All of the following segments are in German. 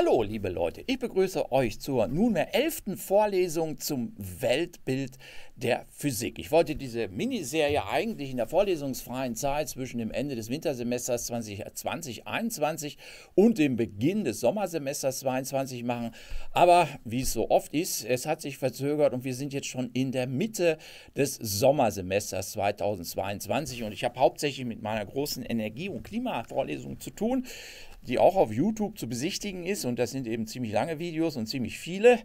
Hallo, liebe Leute, ich begrüße euch zur nunmehr elften Vorlesung zum Weltbild der Physik. Ich wollte diese Miniserie eigentlich in der vorlesungsfreien Zeit zwischen dem Ende des Wintersemesters 2020-21 und dem Beginn des Sommersemesters 22 machen, aber wie es so oft ist, es hat sich verzögert und wir sind jetzt schon in der Mitte des Sommersemesters 2022 und ich habe hauptsächlich mit meiner großen Energie- und Klimavorlesung zu tun die auch auf YouTube zu besichtigen ist. Und das sind eben ziemlich lange Videos und ziemlich viele.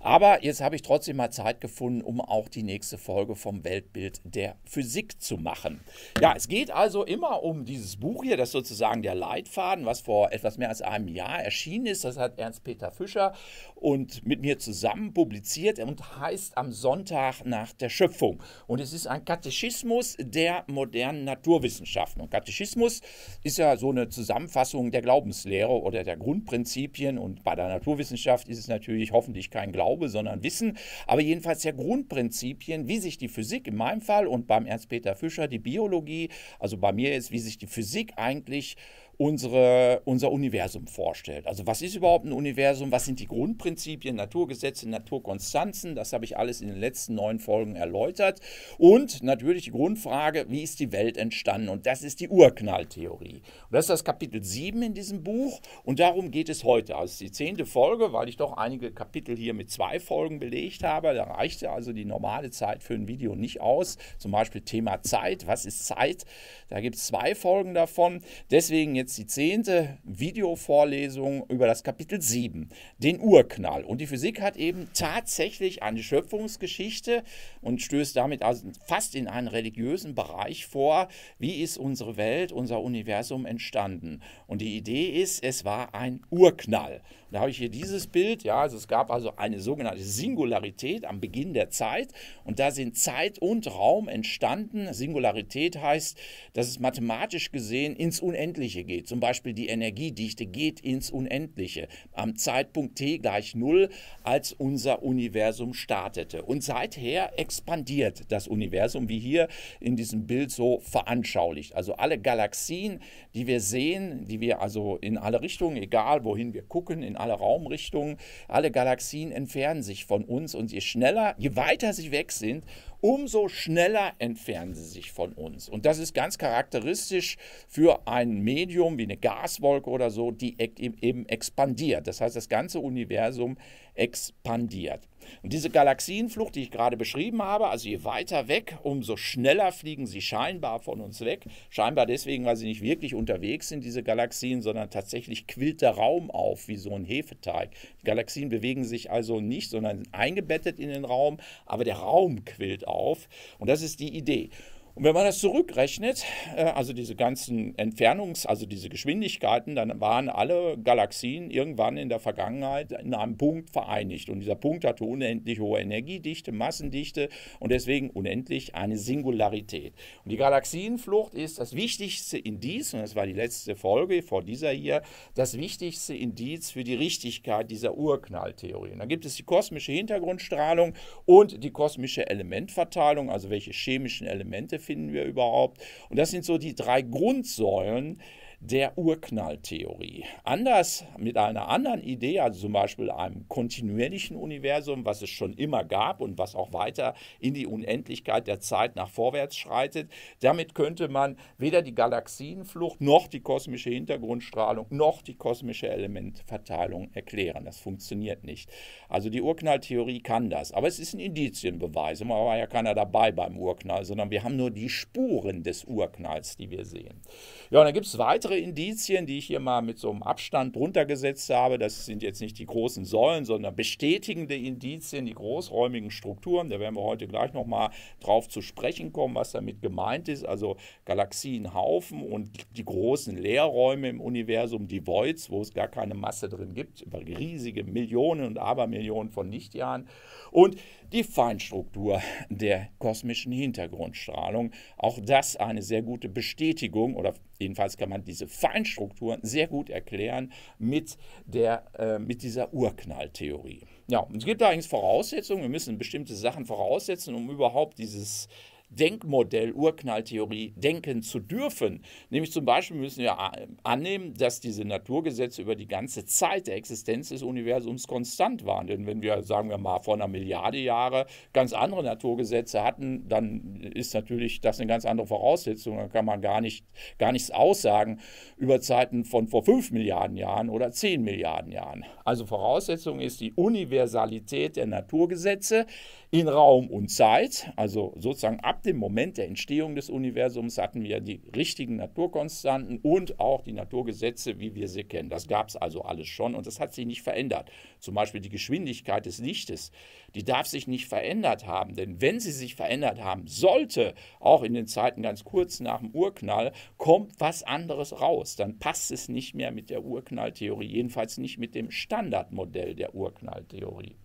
Aber jetzt habe ich trotzdem mal Zeit gefunden, um auch die nächste Folge vom Weltbild der Physik zu machen. Ja, es geht also immer um dieses Buch hier, das sozusagen der Leitfaden, was vor etwas mehr als einem Jahr erschienen ist. Das hat Ernst-Peter Fischer und mit mir zusammen publiziert und heißt Am Sonntag nach der Schöpfung. Und es ist ein Katechismus der modernen Naturwissenschaften. Und Katechismus ist ja so eine Zusammenfassung der Glaubens Glaubenslehre oder der Grundprinzipien. Und bei der Naturwissenschaft ist es natürlich hoffentlich kein Glaube, sondern Wissen. Aber jedenfalls der Grundprinzipien, wie sich die Physik in meinem Fall und beim Ernst-Peter Fischer die Biologie, also bei mir ist, wie sich die Physik eigentlich unsere, unser Universum vorstellt. Also was ist überhaupt ein Universum? Was sind die Grundprinzipien, Naturgesetze, Naturkonstanzen? Das habe ich alles in den letzten neun Folgen erläutert. Und natürlich die Grundfrage, wie ist die Welt entstanden? Und das ist die Urknalltheorie. Und das ist das Kapitel 7 in diesem Buch. Und darum geht es heute. Also die zehnte Folge, weil ich doch einige Kapitel hier mit zwei Folgen belegt habe. Da reichte also die normale Zeit für ein Video nicht aus. Zum Beispiel Thema Zeit. Was ist Zeit? Da gibt es zwei Folgen davon. Deswegen jetzt jetzt die zehnte Videovorlesung über das Kapitel 7, den Urknall. Und die Physik hat eben tatsächlich eine Schöpfungsgeschichte und stößt damit also fast in einen religiösen Bereich vor. Wie ist unsere Welt, unser Universum entstanden? Und die Idee ist, es war ein Urknall. Da habe ich hier dieses Bild, ja, also es gab also eine sogenannte Singularität am Beginn der Zeit und da sind Zeit und Raum entstanden. Singularität heißt, dass es mathematisch gesehen ins Unendliche geht. Zum Beispiel die Energiedichte geht ins Unendliche am Zeitpunkt t gleich null, als unser Universum startete. Und seither expandiert das Universum, wie hier in diesem Bild so veranschaulicht. Also alle Galaxien, die wir sehen, die wir also in alle Richtungen, egal wohin wir gucken, in alle Raumrichtungen. Alle Galaxien entfernen sich von uns und je schneller, je weiter sie weg sind, umso schneller entfernen sie sich von uns. Und das ist ganz charakteristisch für ein Medium wie eine Gaswolke oder so, die eben expandiert. Das heißt, das ganze Universum expandiert. Und diese Galaxienflucht, die ich gerade beschrieben habe, also je weiter weg, umso schneller fliegen sie scheinbar von uns weg. Scheinbar deswegen, weil sie nicht wirklich unterwegs sind, diese Galaxien, sondern tatsächlich quillt der Raum auf wie so ein Hefeteig. Die Galaxien bewegen sich also nicht, sondern eingebettet in den Raum, aber der Raum quillt auf. Und das ist die Idee. Und wenn man das zurückrechnet, äh, also diese ganzen Entfernungs-, also diese Geschwindigkeiten, dann waren alle Galaxien irgendwann in der Vergangenheit in einem Punkt vereinigt. Und dieser Punkt hatte unendlich hohe Energiedichte, Massendichte und deswegen unendlich eine Singularität. Und die Galaxienflucht ist das wichtigste Indiz, und das war die letzte Folge vor dieser hier, das wichtigste Indiz für die Richtigkeit dieser Urknalltheorie. Und dann gibt es die kosmische Hintergrundstrahlung und die kosmische Elementverteilung, also welche chemischen Elemente finden wir überhaupt? Und das sind so die drei Grundsäulen, der Urknalltheorie. Anders mit einer anderen Idee, also zum Beispiel einem kontinuierlichen Universum, was es schon immer gab und was auch weiter in die Unendlichkeit der Zeit nach vorwärts schreitet, damit könnte man weder die Galaxienflucht noch die kosmische Hintergrundstrahlung noch die kosmische Elementverteilung erklären. Das funktioniert nicht. Also die Urknalltheorie kann das, aber es ist ein Indizienbeweis. Immer war ja keiner dabei beim Urknall, sondern wir haben nur die Spuren des Urknalls, die wir sehen. Ja, und dann gibt es weitere weitere Indizien, die ich hier mal mit so einem Abstand drunter gesetzt habe. Das sind jetzt nicht die großen Säulen, sondern bestätigende Indizien, die großräumigen Strukturen. Da werden wir heute gleich nochmal drauf zu sprechen kommen, was damit gemeint ist. Also Galaxienhaufen und die großen Leerräume im Universum, die Voids, wo es gar keine Masse drin gibt, über riesige Millionen und Abermillionen von Lichtjahren. Und die Feinstruktur der kosmischen Hintergrundstrahlung. Auch das eine sehr gute Bestätigung oder jedenfalls kann man diese Feinstrukturen sehr gut erklären mit, der, äh, mit dieser Urknalltheorie. Ja, es gibt allerdings Voraussetzungen. Wir müssen bestimmte Sachen voraussetzen, um überhaupt dieses Denkmodell Urknalltheorie denken zu dürfen. Nämlich zum Beispiel müssen wir annehmen, dass diese Naturgesetze über die ganze Zeit der Existenz des Universums konstant waren. Denn wenn wir, sagen wir mal, vor einer Milliarde Jahre ganz andere Naturgesetze hatten, dann ist natürlich das eine ganz andere Voraussetzung. Dann kann man gar, nicht, gar nichts aussagen über Zeiten von vor fünf Milliarden Jahren oder zehn Milliarden Jahren. Also Voraussetzung ist die Universalität der Naturgesetze in Raum und Zeit, also sozusagen ab dem Moment der Entstehung des Universums hatten wir die richtigen Naturkonstanten und auch die Naturgesetze, wie wir sie kennen. Das gab es also alles schon und das hat sich nicht verändert. Zum Beispiel die Geschwindigkeit des Lichtes, die darf sich nicht verändert haben, denn wenn sie sich verändert haben sollte, auch in den Zeiten ganz kurz nach dem Urknall, kommt was anderes raus. Dann passt es nicht mehr mit der Urknalltheorie, jedenfalls nicht mit dem Standardmodell der Urknalltheorie.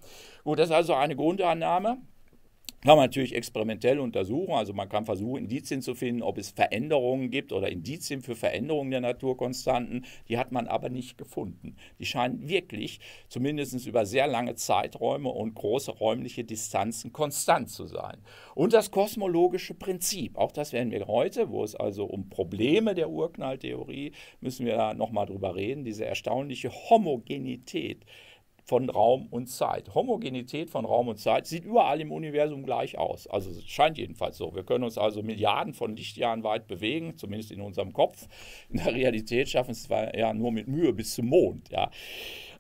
Gut, das ist also eine Grundannahme. Kann man natürlich experimentell untersuchen, also man kann versuchen, Indizien zu finden, ob es Veränderungen gibt oder Indizien für Veränderungen der Naturkonstanten. Die hat man aber nicht gefunden. Die scheinen wirklich, zumindest über sehr lange Zeiträume und große räumliche Distanzen, konstant zu sein. Und das kosmologische Prinzip, auch das werden wir heute, wo es also um Probleme der Urknalltheorie, müssen wir da nochmal drüber reden, diese erstaunliche Homogenität von Raum und Zeit. Homogenität von Raum und Zeit sieht überall im Universum gleich aus. Also es scheint jedenfalls so. Wir können uns also Milliarden von Lichtjahren weit bewegen, zumindest in unserem Kopf. In der Realität schaffen es zwar ja nur mit Mühe bis zum Mond. Ja.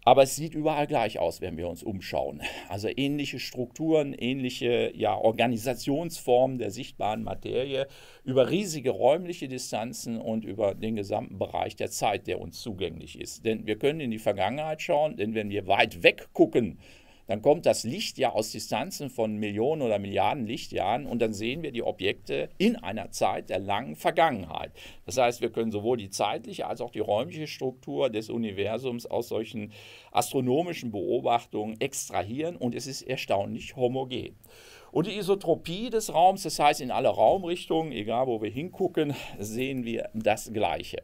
Aber es sieht überall gleich aus, wenn wir uns umschauen. Also ähnliche Strukturen, ähnliche ja, Organisationsformen der sichtbaren Materie über riesige räumliche Distanzen und über den gesamten Bereich der Zeit, der uns zugänglich ist. Denn wir können in die Vergangenheit schauen, denn wenn wir weit weg gucken dann kommt das Licht ja aus Distanzen von Millionen oder Milliarden Lichtjahren und dann sehen wir die Objekte in einer Zeit der langen Vergangenheit. Das heißt, wir können sowohl die zeitliche als auch die räumliche Struktur des Universums aus solchen astronomischen Beobachtungen extrahieren und es ist erstaunlich homogen. Und die Isotropie des Raums, das heißt, in alle Raumrichtungen, egal wo wir hingucken, sehen wir das Gleiche.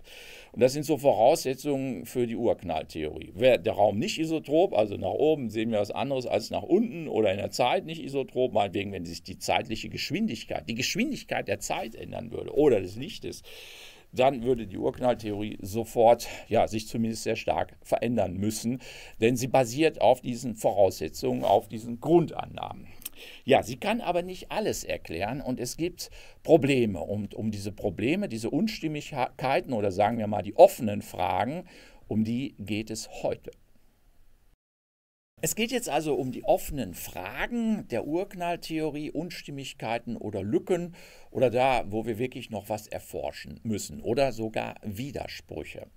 Und das sind so Voraussetzungen für die Urknalltheorie. Wäre der Raum nicht isotrop, also nach oben sehen wir was anderes als nach unten oder in der Zeit nicht isotrop, meinetwegen, wenn sich die zeitliche Geschwindigkeit, die Geschwindigkeit der Zeit ändern würde oder des Lichtes, dann würde die Urknalltheorie sofort, ja, sich zumindest sehr stark verändern müssen, denn sie basiert auf diesen Voraussetzungen, auf diesen Grundannahmen. Ja, sie kann aber nicht alles erklären und es gibt Probleme. Und um diese Probleme, diese Unstimmigkeiten oder sagen wir mal die offenen Fragen, um die geht es heute. Es geht jetzt also um die offenen Fragen der Urknalltheorie, Unstimmigkeiten oder Lücken oder da, wo wir wirklich noch was erforschen müssen oder sogar Widersprüche.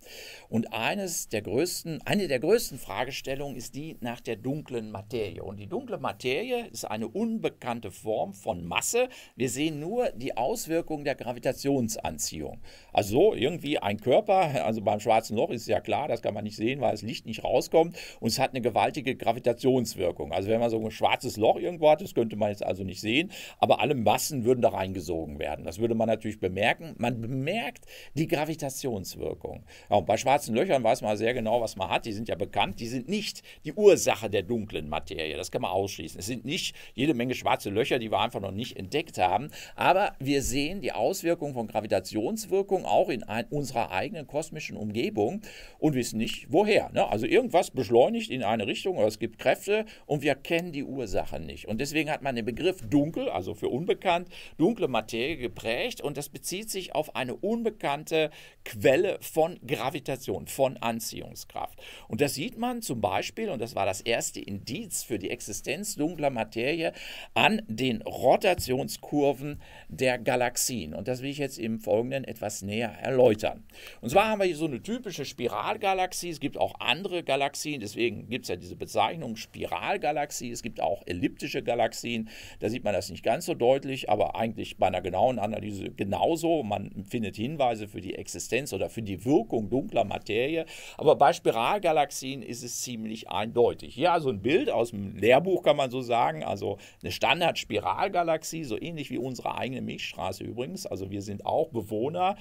Und eines der größten, eine der größten Fragestellungen ist die nach der dunklen Materie. Und die dunkle Materie ist eine unbekannte Form von Masse. Wir sehen nur die Auswirkungen der Gravitationsanziehung. Also irgendwie ein Körper, also beim schwarzen Loch ist ja klar, das kann man nicht sehen, weil das Licht nicht rauskommt und es hat eine gewaltige Gravitationswirkung. Also wenn man so ein schwarzes Loch irgendwo hat, das könnte man jetzt also nicht sehen, aber alle Massen würden da reingesogen gezogen werden. Das würde man natürlich bemerken. Man bemerkt die Gravitationswirkung. Ja, und bei schwarzen Löchern weiß man sehr genau, was man hat. Die sind ja bekannt. Die sind nicht die Ursache der dunklen Materie. Das kann man ausschließen. Es sind nicht jede Menge schwarze Löcher, die wir einfach noch nicht entdeckt haben. Aber wir sehen die Auswirkungen von Gravitationswirkung auch in ein, unserer eigenen kosmischen Umgebung und wissen nicht, woher. Ne? Also irgendwas beschleunigt in eine Richtung oder es gibt Kräfte und wir kennen die Ursache nicht. Und deswegen hat man den Begriff dunkel, also für unbekannt, dunkle Materie Materie geprägt und das bezieht sich auf eine unbekannte Quelle von Gravitation, von Anziehungskraft. Und das sieht man zum Beispiel, und das war das erste Indiz für die Existenz dunkler Materie, an den Rotationskurven der Galaxien. Und das will ich jetzt im Folgenden etwas näher erläutern. Und zwar haben wir hier so eine typische Spiralgalaxie. Es gibt auch andere Galaxien, deswegen gibt es ja diese Bezeichnung Spiralgalaxie. Es gibt auch elliptische Galaxien. Da sieht man das nicht ganz so deutlich, aber eigentlich bei einer genauen Analyse genauso. Man findet Hinweise für die Existenz oder für die Wirkung dunkler Materie. Aber bei Spiralgalaxien ist es ziemlich eindeutig. Hier also ein Bild aus dem Lehrbuch, kann man so sagen. Also eine Standard-Spiralgalaxie, so ähnlich wie unsere eigene Milchstraße übrigens. Also wir sind auch Bewohner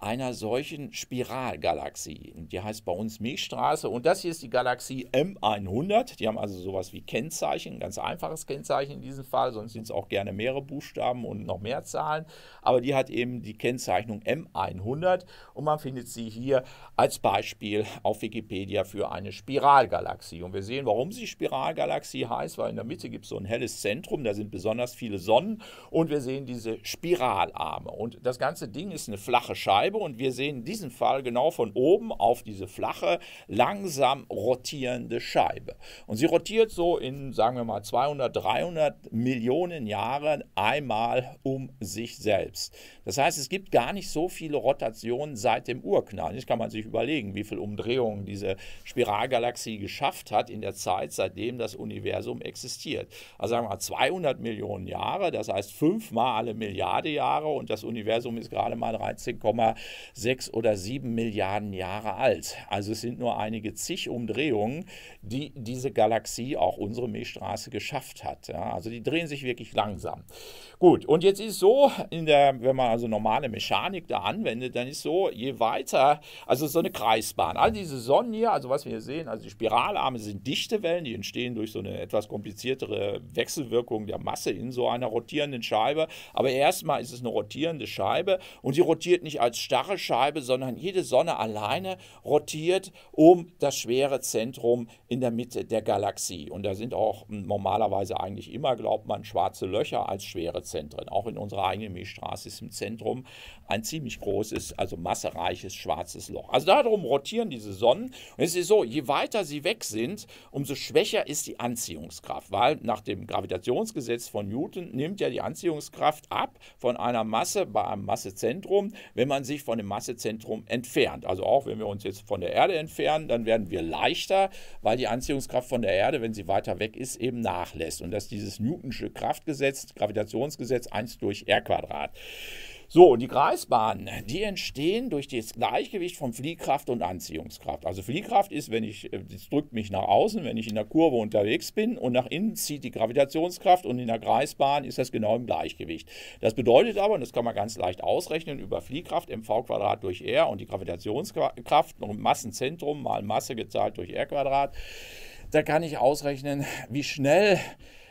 einer solchen Spiralgalaxie. Die heißt bei uns Milchstraße und das hier ist die Galaxie M100. Die haben also sowas wie Kennzeichen, ganz einfaches Kennzeichen in diesem Fall, sonst sind es auch gerne mehrere Buchstaben und noch mehr Zahlen. Aber die hat eben die Kennzeichnung M100 und man findet sie hier als Beispiel auf Wikipedia für eine Spiralgalaxie. Und wir sehen, warum sie Spiralgalaxie heißt, weil in der Mitte gibt es so ein helles Zentrum, da sind besonders viele Sonnen und wir sehen diese Spiralarme. Und das ganze Ding ist eine flache Scheibe und wir sehen in diesem Fall genau von oben auf diese flache, langsam rotierende Scheibe. Und sie rotiert so in, sagen wir mal, 200, 300 Millionen Jahren einmal um sich selbst. Das heißt, es gibt gar nicht so viele Rotationen seit dem Urknall. Jetzt kann man sich überlegen, wie viele Umdrehungen diese Spiralgalaxie geschafft hat in der Zeit, seitdem das Universum existiert. Also sagen wir mal 200 Millionen Jahre, das heißt fünfmal alle Milliarde Jahre und das Universum ist gerade mal 13,6 oder 7 Milliarden Jahre alt. Also es sind nur einige zig Umdrehungen, die diese Galaxie, auch unsere Milchstraße, geschafft hat. Ja, also die drehen sich wirklich langsam. Gut, und jetzt ist so, der, wenn man also normale Mechanik da anwendet, dann ist so, je weiter, also so eine Kreisbahn. All diese Sonnen hier, also was wir hier sehen, also die Spiralarme sind dichte Wellen, die entstehen durch so eine etwas kompliziertere Wechselwirkung der Masse in so einer rotierenden Scheibe. Aber erstmal ist es eine rotierende Scheibe und sie rotiert nicht als starre Scheibe, sondern jede Sonne alleine rotiert um das schwere Zentrum in der Mitte der Galaxie. Und da sind auch normalerweise eigentlich immer, glaubt man, schwarze Löcher als schwere Zentren. Auch in unserer eigenen Milchstraße ist im Zentrum ein ziemlich großes, also massereiches schwarzes Loch. Also darum rotieren diese Sonnen. Und es ist so, je weiter sie weg sind, umso schwächer ist die Anziehungskraft, weil nach dem Gravitationsgesetz von Newton nimmt ja die Anziehungskraft ab von einer Masse bei einem Massezentrum, wenn man sich von dem Massezentrum entfernt. Also auch wenn wir uns jetzt von der Erde entfernen, dann werden wir leichter, weil die Anziehungskraft von der Erde, wenn sie weiter weg ist, eben nachlässt. Und das ist dieses Newtonsche Kraftgesetz, Gravitationsgesetz 1 durch R Quadrat. So, und die Kreisbahnen, die entstehen durch das Gleichgewicht von Fliehkraft und Anziehungskraft. Also Fliehkraft ist, wenn ich, das drückt mich nach außen, wenn ich in der Kurve unterwegs bin und nach innen zieht die Gravitationskraft und in der Kreisbahn ist das genau im Gleichgewicht. Das bedeutet aber, und das kann man ganz leicht ausrechnen, über Fliehkraft mv Quadrat durch r und die Gravitationskraft und Massenzentrum mal Masse geteilt durch r Quadrat, da kann ich ausrechnen, wie schnell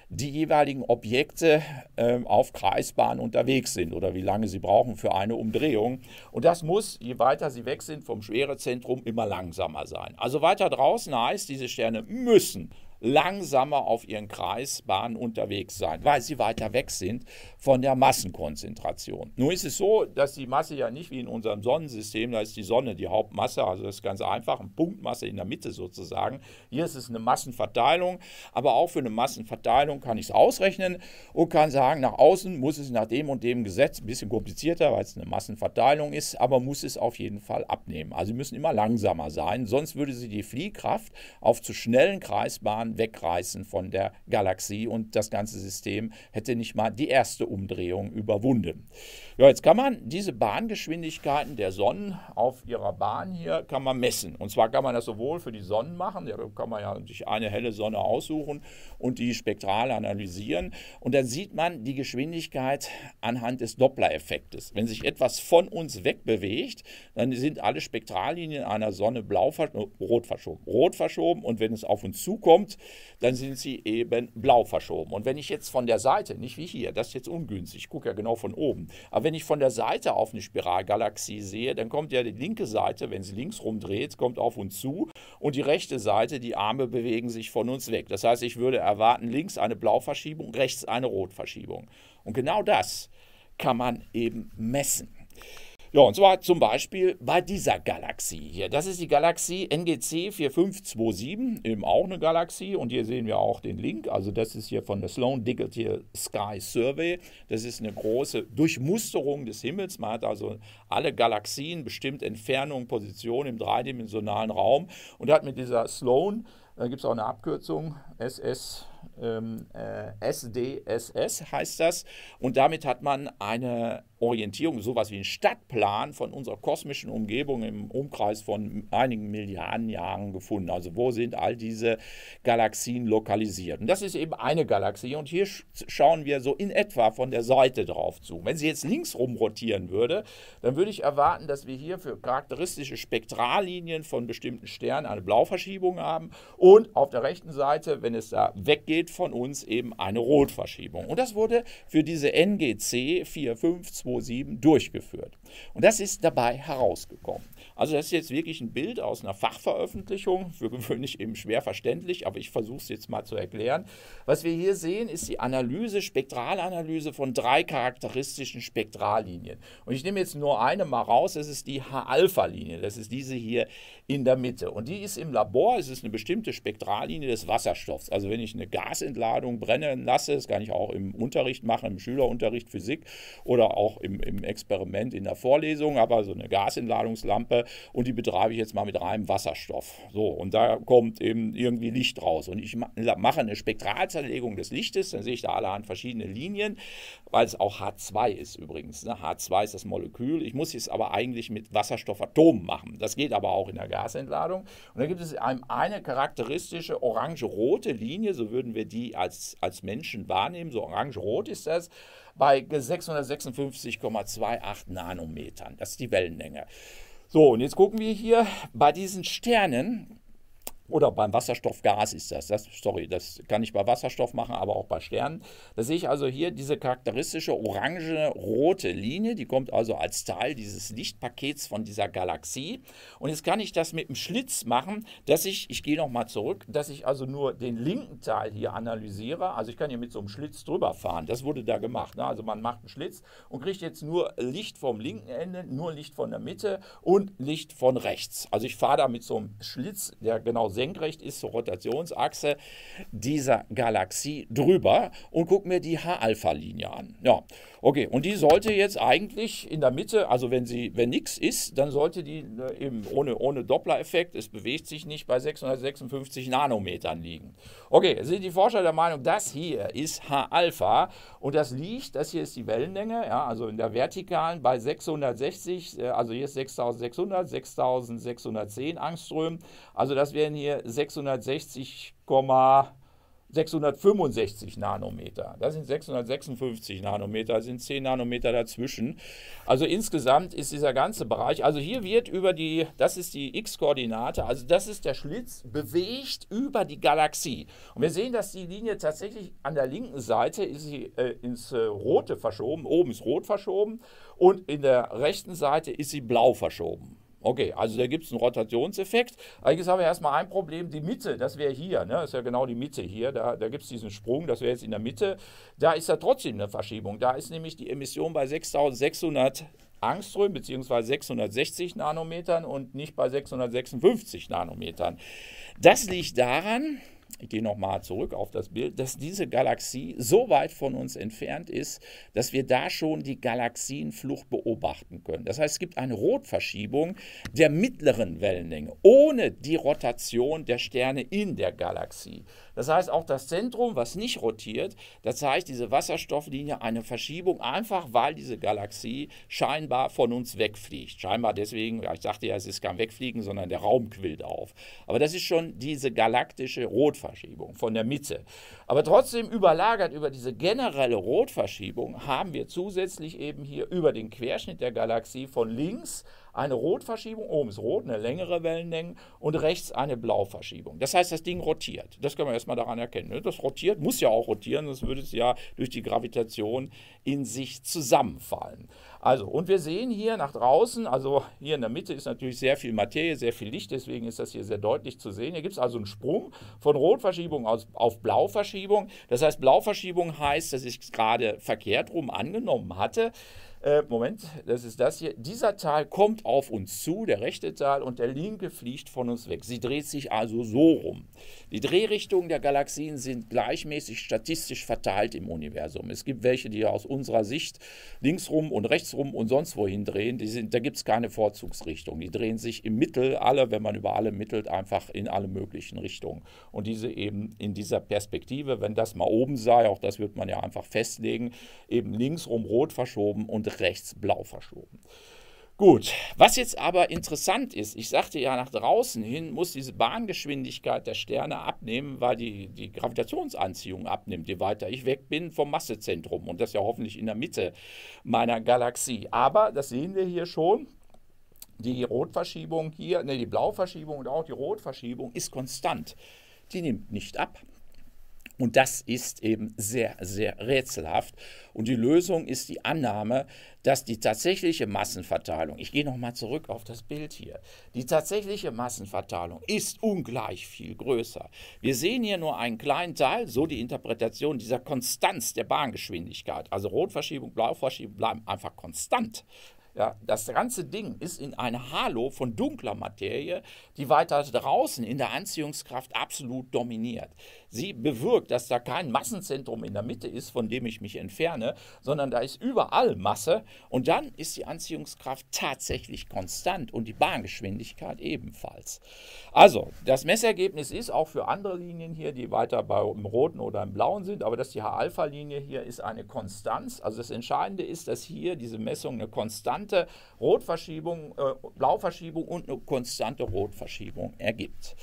die jeweiligen Objekte äh, auf Kreisbahn unterwegs sind oder wie lange sie brauchen für eine Umdrehung. Und das muss, je weiter sie weg sind vom Schwerezentrum, immer langsamer sein. Also weiter draußen heißt, diese Sterne müssen langsamer auf ihren Kreisbahnen unterwegs sein, weil sie weiter weg sind von der Massenkonzentration. Nun ist es so, dass die Masse ja nicht wie in unserem Sonnensystem, da ist die Sonne die Hauptmasse, also das ist ganz einfach, eine Punktmasse in der Mitte sozusagen. Hier ist es eine Massenverteilung, aber auch für eine Massenverteilung kann ich es ausrechnen und kann sagen, nach außen muss es nach dem und dem Gesetz, ein bisschen komplizierter, weil es eine Massenverteilung ist, aber muss es auf jeden Fall abnehmen. Also sie müssen immer langsamer sein, sonst würde sie die Fliehkraft auf zu schnellen Kreisbahnen Jahren wegreißen von der Galaxie und das ganze System hätte nicht mal die erste Umdrehung überwunden. Ja, jetzt kann man diese Bahngeschwindigkeiten der Sonnen auf ihrer Bahn hier kann man messen. Und zwar kann man das sowohl für die Sonnen machen, da kann man ja sich eine helle Sonne aussuchen und die spektral analysieren. Und dann sieht man die Geschwindigkeit anhand des Doppler-Effektes. Wenn sich etwas von uns wegbewegt, dann sind alle Spektrallinien einer Sonne blau, rot verschoben. Rot verschoben und wenn es auf uns zukommt, dann sind sie eben blau verschoben. Und wenn ich jetzt von der Seite, nicht wie hier, das ist jetzt ungünstig, ich gucke ja genau von oben, aber wenn ich von der Seite auf eine Spiralgalaxie sehe, dann kommt ja die linke Seite, wenn sie links rumdreht, kommt auf uns zu und die rechte Seite, die Arme bewegen sich von uns weg. Das heißt, ich würde erwarten, links eine Blauverschiebung, rechts eine Rotverschiebung. Und genau das kann man eben messen. Ja, und zwar zum Beispiel bei dieser Galaxie hier. Das ist die Galaxie NGC 4527, eben auch eine Galaxie. Und hier sehen wir auch den Link. Also das ist hier von der Sloan Digital Sky Survey. Das ist eine große Durchmusterung des Himmels. Man hat also alle Galaxien, bestimmt Entfernung, Position im dreidimensionalen Raum und hat mit dieser Sloan Da gibt es auch eine Abkürzung, SS ähm, äh, SDSS heißt das. Und damit hat man eine Orientierung, sowas wie einen Stadtplan von unserer kosmischen Umgebung im Umkreis von einigen Milliarden Jahren gefunden. Also wo sind all diese Galaxien lokalisiert? Und das ist eben eine Galaxie. Und hier schauen wir so in etwa von der Seite drauf zu. Wenn sie jetzt links rum rotieren würde, dann würde ich erwarten, dass wir hier für charakteristische Spektrallinien von bestimmten Sternen eine Blauverschiebung haben und auf der rechten Seite, wenn es da weggeht, von uns eben eine Rotverschiebung. Und das wurde für diese NGC 4527 durchgeführt. Und das ist dabei herausgekommen. Also das ist jetzt wirklich ein Bild aus einer Fachveröffentlichung, für gewöhnlich eben schwer verständlich, aber ich versuche es jetzt mal zu erklären. Was wir hier sehen, ist die Analyse, Spektralanalyse von drei charakteristischen Spektrallinien. Und ich nehme jetzt nur eine mal raus, das ist die H-Alpha-Linie, das ist diese hier in der Mitte. Und die ist im Labor, es ist eine bestimmte Spektrallinie des Wasserstoffs. Also wenn ich eine Gasentladung brennen lasse, das kann ich auch im Unterricht machen, im Schülerunterricht Physik oder auch im, im Experiment in der Vorlesung, aber so eine Gasentladungslampe und die betreibe ich jetzt mal mit reinem Wasserstoff. So, und da kommt eben irgendwie Licht raus. Und ich mache eine Spektralzerlegung des Lichtes, dann sehe ich da allerhand verschiedene Linien, weil es auch H2 ist übrigens. Ne? H2 ist das Molekül. Ich muss es aber eigentlich mit Wasserstoffatomen machen. Das geht aber auch in der Gasentladung. Und da gibt es eine charakteristische orange-rote Linie, so würden wir die als, als Menschen wahrnehmen. So orange-rot ist das bei 656,28 Nanometern. Das ist die Wellenlänge. So, und jetzt gucken wir hier bei diesen Sternen, oder beim Wasserstoffgas ist das. das. Sorry, das kann ich bei Wasserstoff machen, aber auch bei Sternen. Da sehe ich also hier diese charakteristische orange-rote Linie, die kommt also als Teil dieses Lichtpakets von dieser Galaxie. Und jetzt kann ich das mit einem Schlitz machen, dass ich, ich gehe nochmal zurück, dass ich also nur den linken Teil hier analysiere. Also ich kann hier mit so einem Schlitz drüber fahren. Das wurde da gemacht. Ne? Also man macht einen Schlitz und kriegt jetzt nur Licht vom linken Ende, nur Licht von der Mitte und Licht von rechts. Also ich fahre da mit so einem Schlitz, der genau senkrecht ist zur Rotationsachse dieser Galaxie drüber und gucke mir die H-Alpha-Linie an. Ja, okay. Und die sollte jetzt eigentlich in der Mitte, also wenn sie, wenn nichts ist, dann sollte die äh, eben ohne, ohne Doppler-Effekt, es bewegt sich nicht bei 656 Nanometern liegen. Okay, sind die Forscher der Meinung, das hier ist H-Alpha und das liegt, das hier ist die Wellenlänge, ja, also in der vertikalen bei 660, äh, also hier ist 6600, 6610 Angströmen. Also das wären hier hier 660,665 Nanometer. Das sind 656 Nanometer, das sind 10 Nanometer dazwischen. Also insgesamt ist dieser ganze Bereich, also hier wird über die, das ist die X-Koordinate, also das ist der Schlitz, bewegt über die Galaxie. Und wir sehen, dass die Linie tatsächlich an der linken Seite ist sie äh, ins äh, Rote verschoben, oben ist Rot verschoben und in der rechten Seite ist sie blau verschoben. Okay, also da gibt es einen Rotationseffekt. Eigentlich haben wir erstmal ein Problem, die Mitte, das wäre hier, ne? das ist ja genau die Mitte hier, da, da gibt es diesen Sprung, das wäre jetzt in der Mitte. Da ist ja trotzdem eine Verschiebung. Da ist nämlich die Emission bei 6600 Angström bzw. 660 Nanometern und nicht bei 656 Nanometern. Das liegt daran, ich gehe nochmal zurück auf das Bild, dass diese Galaxie so weit von uns entfernt ist, dass wir da schon die Galaxienflucht beobachten können. Das heißt, es gibt eine Rotverschiebung der mittleren Wellenlänge ohne die Rotation der Sterne in der Galaxie. Das heißt, auch das Zentrum, was nicht rotiert, da zeigt diese Wasserstofflinie eine Verschiebung, einfach weil diese Galaxie scheinbar von uns wegfliegt. Scheinbar deswegen, ich sagte ja, es ist kein Wegfliegen, sondern der Raum quillt auf. Aber das ist schon diese galaktische Rotverschiebung von der Mitte. Aber trotzdem überlagert über diese generelle Rotverschiebung haben wir zusätzlich eben hier über den Querschnitt der Galaxie von links eine Rotverschiebung, oben ist rot, eine längere Wellenlänge und rechts eine Blauverschiebung. Das heißt, das Ding rotiert. Das können wir erstmal daran erkennen. Ne? Das rotiert, muss ja auch rotieren, sonst würde es ja durch die Gravitation in sich zusammenfallen. Also, und wir sehen hier nach draußen, also hier in der Mitte ist natürlich sehr viel Materie, sehr viel Licht, deswegen ist das hier sehr deutlich zu sehen. Hier gibt es also einen Sprung von Rotverschiebung auf Blauverschiebung. Das heißt, Blauverschiebung heißt, dass ich es gerade verkehrt rum angenommen hatte Äh, Moment, das ist das hier. Dieser Teil kommt auf uns zu, der rechte Teil, und der linke fliegt von uns weg. Sie dreht sich also so rum. Die Drehrichtungen der Galaxien sind gleichmäßig statistisch verteilt im Universum. Es gibt welche, die aus unserer Sicht linksrum und rechtsrum und sonst wohin drehen. Sind, da gibt es keine Vorzugsrichtung. Die drehen sich im Mittel alle, wenn man über alle mittelt, einfach in alle möglichen Richtungen. Und diese eben in dieser Perspektive, wenn das mal oben sei, auch das wird man ja einfach festlegen, eben linksrum rot verschoben und rechts blau verschoben. Gut, was jetzt aber interessant ist, ich sagte ja, nach draußen hin muss diese Bahngeschwindigkeit der Sterne abnehmen, weil die, die Gravitationsanziehung abnimmt, je weiter ich weg bin vom Massezentrum. Und das ja hoffentlich in der Mitte meiner Galaxie. Aber, das sehen wir hier schon, die Rotverschiebung hier, ne, die Blauverschiebung und auch die Rotverschiebung ist konstant. Die nimmt nicht ab. Und das ist eben sehr, sehr rätselhaft. Und die Lösung ist die Annahme, dass die tatsächliche Massenverteilung, ich gehe nochmal zurück auf das Bild hier, die tatsächliche Massenverteilung ist ungleich viel größer. Wir sehen hier nur einen kleinen Teil, so die Interpretation dieser Konstanz der Bahngeschwindigkeit. Also Rotverschiebung, Blauverschiebung bleiben einfach konstant. Ja, das ganze Ding ist in einem Halo von dunkler Materie, die weiter draußen in der Anziehungskraft absolut dominiert. Sie bewirkt, dass da kein Massenzentrum in der Mitte ist, von dem ich mich entferne, sondern da ist überall Masse und dann ist die Anziehungskraft tatsächlich konstant und die Bahngeschwindigkeit ebenfalls. Also, das Messergebnis ist auch für andere Linien hier, die weiter bei, im roten oder im blauen sind, aber dass die H-Alpha-Linie hier ist eine Konstanz. Also das Entscheidende ist, dass hier diese Messung eine konstante Rotverschiebung, äh, Blauverschiebung und eine konstante Rotverschiebung ergibt.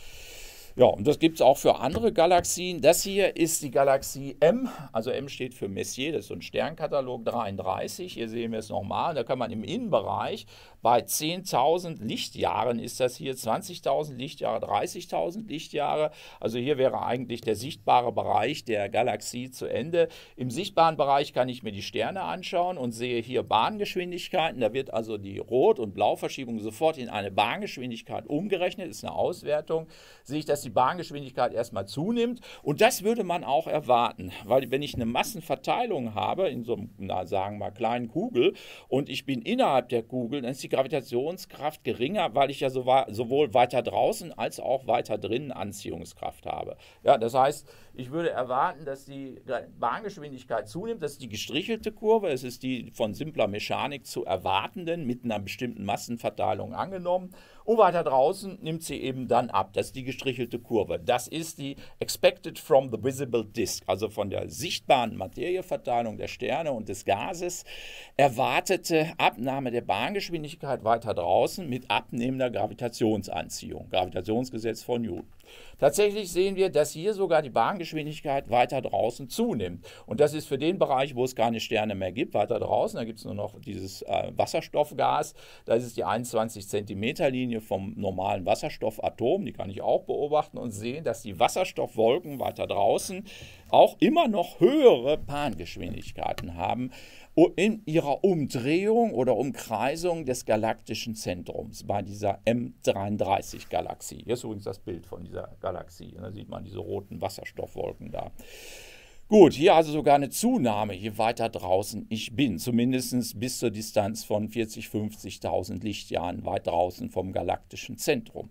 Ja, und das gibt es auch für andere Galaxien. Das hier ist die Galaxie M, also M steht für Messier, das ist so ein Sternkatalog 33. Hier sehen wir es nochmal. Da kann man im Innenbereich bei 10.000 Lichtjahren ist das hier 20.000 Lichtjahre, 30.000 Lichtjahre. Also hier wäre eigentlich der sichtbare Bereich der Galaxie zu Ende. Im sichtbaren Bereich kann ich mir die Sterne anschauen und sehe hier Bahngeschwindigkeiten. Da wird also die Rot- und Blauverschiebung sofort in eine Bahngeschwindigkeit umgerechnet. Das ist eine Auswertung. Sehe ich, dass die Bahngeschwindigkeit erstmal zunimmt. Und das würde man auch erwarten, weil wenn ich eine Massenverteilung habe in so einem, na, sagen wir mal, kleinen Kugel und ich bin innerhalb der Kugel, dann ist die Gravitationskraft geringer, weil ich ja so, sowohl weiter draußen als auch weiter drinnen Anziehungskraft habe. Ja, das heißt, ich würde erwarten, dass die Bahngeschwindigkeit zunimmt. Das ist die gestrichelte Kurve. Es ist die von simpler Mechanik zu erwartenden, mit einer bestimmten Massenverteilung angenommen. Und weiter draußen nimmt sie eben dann ab. Das ist die gestrichelte Kurve. Das ist die Expected from the Visible Disk, also von der sichtbaren Materieverteilung der Sterne und des Gases, erwartete Abnahme der Bahngeschwindigkeit weiter draußen mit abnehmender Gravitationsanziehung. Gravitationsgesetz von Newton. Tatsächlich sehen wir, dass hier sogar die Bahngeschwindigkeit weiter draußen zunimmt. Und das ist für den Bereich, wo es keine Sterne mehr gibt, weiter draußen. Da gibt es nur noch dieses äh, Wasserstoffgas. Da ist die 21 Zentimeter Linie vom normalen Wasserstoffatom. Die kann ich auch beobachten und sehen, dass die Wasserstoffwolken weiter draußen auch immer noch höhere Bahngeschwindigkeiten haben in ihrer Umdrehung oder Umkreisung des galaktischen Zentrums bei dieser M33-Galaxie. Hier ist übrigens das Bild von dieser Galaxie. Da sieht man diese roten Wasserstoffwolken da. Gut, hier also sogar eine Zunahme, je weiter draußen ich bin, zumindest bis zur Distanz von 40.000, 50.000 Lichtjahren weit draußen vom galaktischen Zentrum.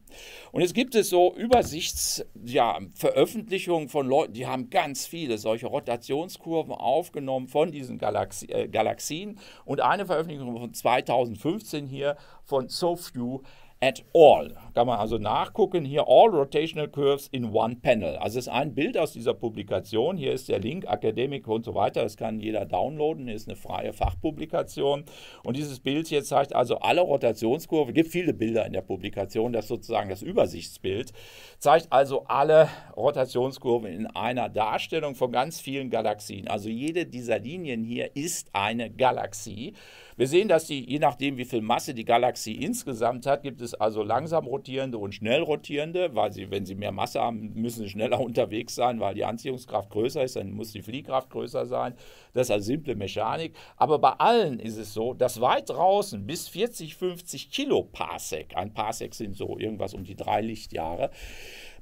Und jetzt gibt es so Übersichtsveröffentlichungen ja, von Leuten, die haben ganz viele solche Rotationskurven aufgenommen von diesen Galaxi äh, Galaxien. Und eine Veröffentlichung von 2015 hier von SoFew at all. Kann man also nachgucken. Hier All Rotational Curves in One Panel. Also es ist ein Bild aus dieser Publikation. Hier ist der Link, Akademik und so weiter. Das kann jeder downloaden. Ist eine freie Fachpublikation. Und dieses Bild hier zeigt also alle Rotationskurven. Es gibt viele Bilder in der Publikation. Das ist sozusagen das Übersichtsbild. Zeigt also alle Rotationskurven in einer Darstellung von ganz vielen Galaxien. Also jede dieser Linien hier ist eine Galaxie. Wir sehen, dass die, je nachdem, wie viel Masse die Galaxie insgesamt hat, gibt es also langsam rotierende und schnell rotierende, weil sie, wenn sie mehr Masse haben, müssen sie schneller unterwegs sein, weil die Anziehungskraft größer ist, dann muss die Fliehkraft größer sein. Das ist also simple Mechanik. Aber bei allen ist es so, dass weit draußen bis 40, 50 Kiloparsec, ein Parsec sind so irgendwas um die drei Lichtjahre,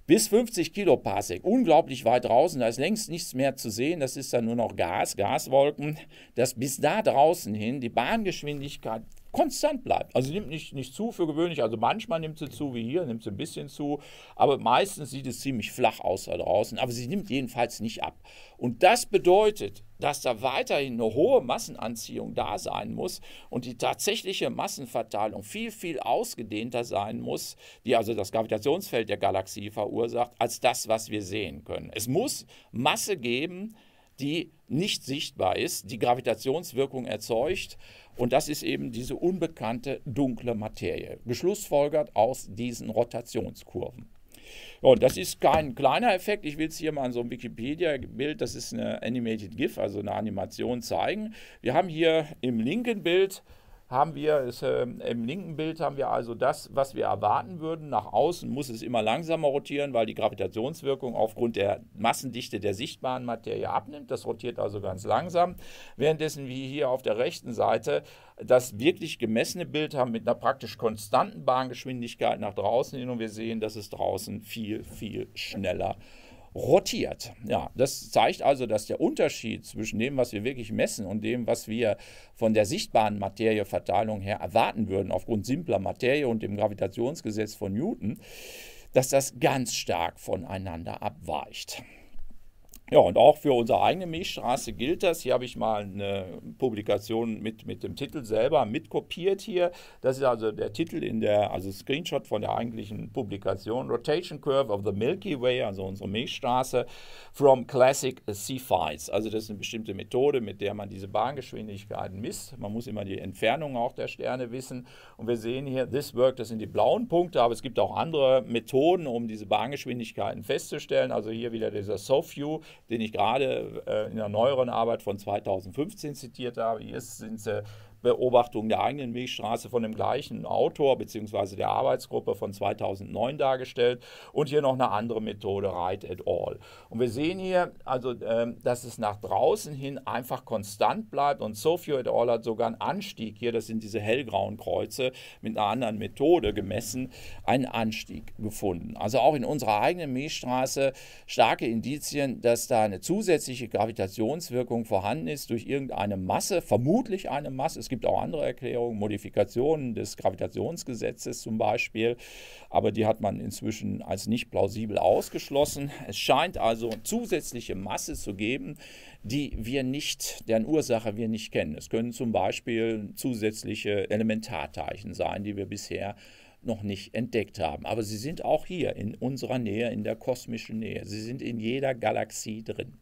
bis 50 Kiloparsec, unglaublich weit draußen, da ist längst nichts mehr zu sehen, das ist dann nur noch Gas, Gaswolken, dass bis da draußen hin die Bahngeschwindigkeit konstant bleibt. Also nimmt nicht, nicht zu für gewöhnlich, also manchmal nimmt sie zu, wie hier, nimmt sie ein bisschen zu, aber meistens sieht es ziemlich flach aus da draußen, aber sie nimmt jedenfalls nicht ab. Und das bedeutet, dass da weiterhin eine hohe Massenanziehung da sein muss und die tatsächliche Massenverteilung viel, viel ausgedehnter sein muss, die also das Gravitationsfeld der Galaxie verursacht, als das, was wir sehen können. Es muss Masse geben, die nicht sichtbar ist, die Gravitationswirkung erzeugt. Und das ist eben diese unbekannte dunkle Materie, geschlussfolgert aus diesen Rotationskurven. Und das ist kein kleiner Effekt. Ich will es hier mal an so einem Wikipedia-Bild, das ist eine Animated GIF, also eine Animation zeigen. Wir haben hier im linken Bild haben wir es, äh, im linken Bild haben wir also das, was wir erwarten würden. Nach außen muss es immer langsamer rotieren, weil die Gravitationswirkung aufgrund der Massendichte der sichtbaren Materie abnimmt. Das rotiert also ganz langsam. Währenddessen wir hier auf der rechten Seite das wirklich gemessene Bild haben mit einer praktisch konstanten Bahngeschwindigkeit nach draußen hin und wir sehen, dass es draußen viel, viel schneller rotiert rotiert. Ja, das zeigt also, dass der Unterschied zwischen dem, was wir wirklich messen und dem, was wir von der sichtbaren Materieverteilung her erwarten würden, aufgrund simpler Materie und dem Gravitationsgesetz von Newton, dass das ganz stark voneinander abweicht. Ja, und auch für unsere eigene Milchstraße gilt das. Hier habe ich mal eine Publikation mit, mit dem Titel selber mitkopiert hier. Das ist also der Titel in der, also Screenshot von der eigentlichen Publikation. Rotation Curve of the Milky Way, also unsere Milchstraße, from Classic Cephites. Also das ist eine bestimmte Methode, mit der man diese Bahngeschwindigkeiten misst. Man muss immer die Entfernung auch der Sterne wissen. Und wir sehen hier, this work, das sind die blauen Punkte, aber es gibt auch andere Methoden, um diese Bahngeschwindigkeiten festzustellen. Also hier wieder dieser SOFU, den ich gerade äh, in einer neueren Arbeit von 2015 zitiert habe. Hier sind sie Beobachtung der eigenen Milchstraße von dem gleichen Autor bzw. der Arbeitsgruppe von 2009 dargestellt und hier noch eine andere Methode, Wright et al. Und wir sehen hier also, ähm, dass es nach draußen hin einfach konstant bleibt und Sophio et al. hat sogar einen Anstieg hier, das sind diese hellgrauen Kreuze, mit einer anderen Methode gemessen, einen Anstieg gefunden. Also auch in unserer eigenen Milchstraße starke Indizien, dass da eine zusätzliche Gravitationswirkung vorhanden ist durch irgendeine Masse, vermutlich eine Masse. Es gibt auch andere Erklärungen, Modifikationen des Gravitationsgesetzes zum Beispiel, aber die hat man inzwischen als nicht plausibel ausgeschlossen. Es scheint also zusätzliche Masse zu geben, die wir nicht, deren Ursache wir nicht kennen. Es können zum Beispiel zusätzliche Elementarteilchen sein, die wir bisher noch nicht entdeckt haben. Aber sie sind auch hier in unserer Nähe, in der kosmischen Nähe. Sie sind in jeder Galaxie drin.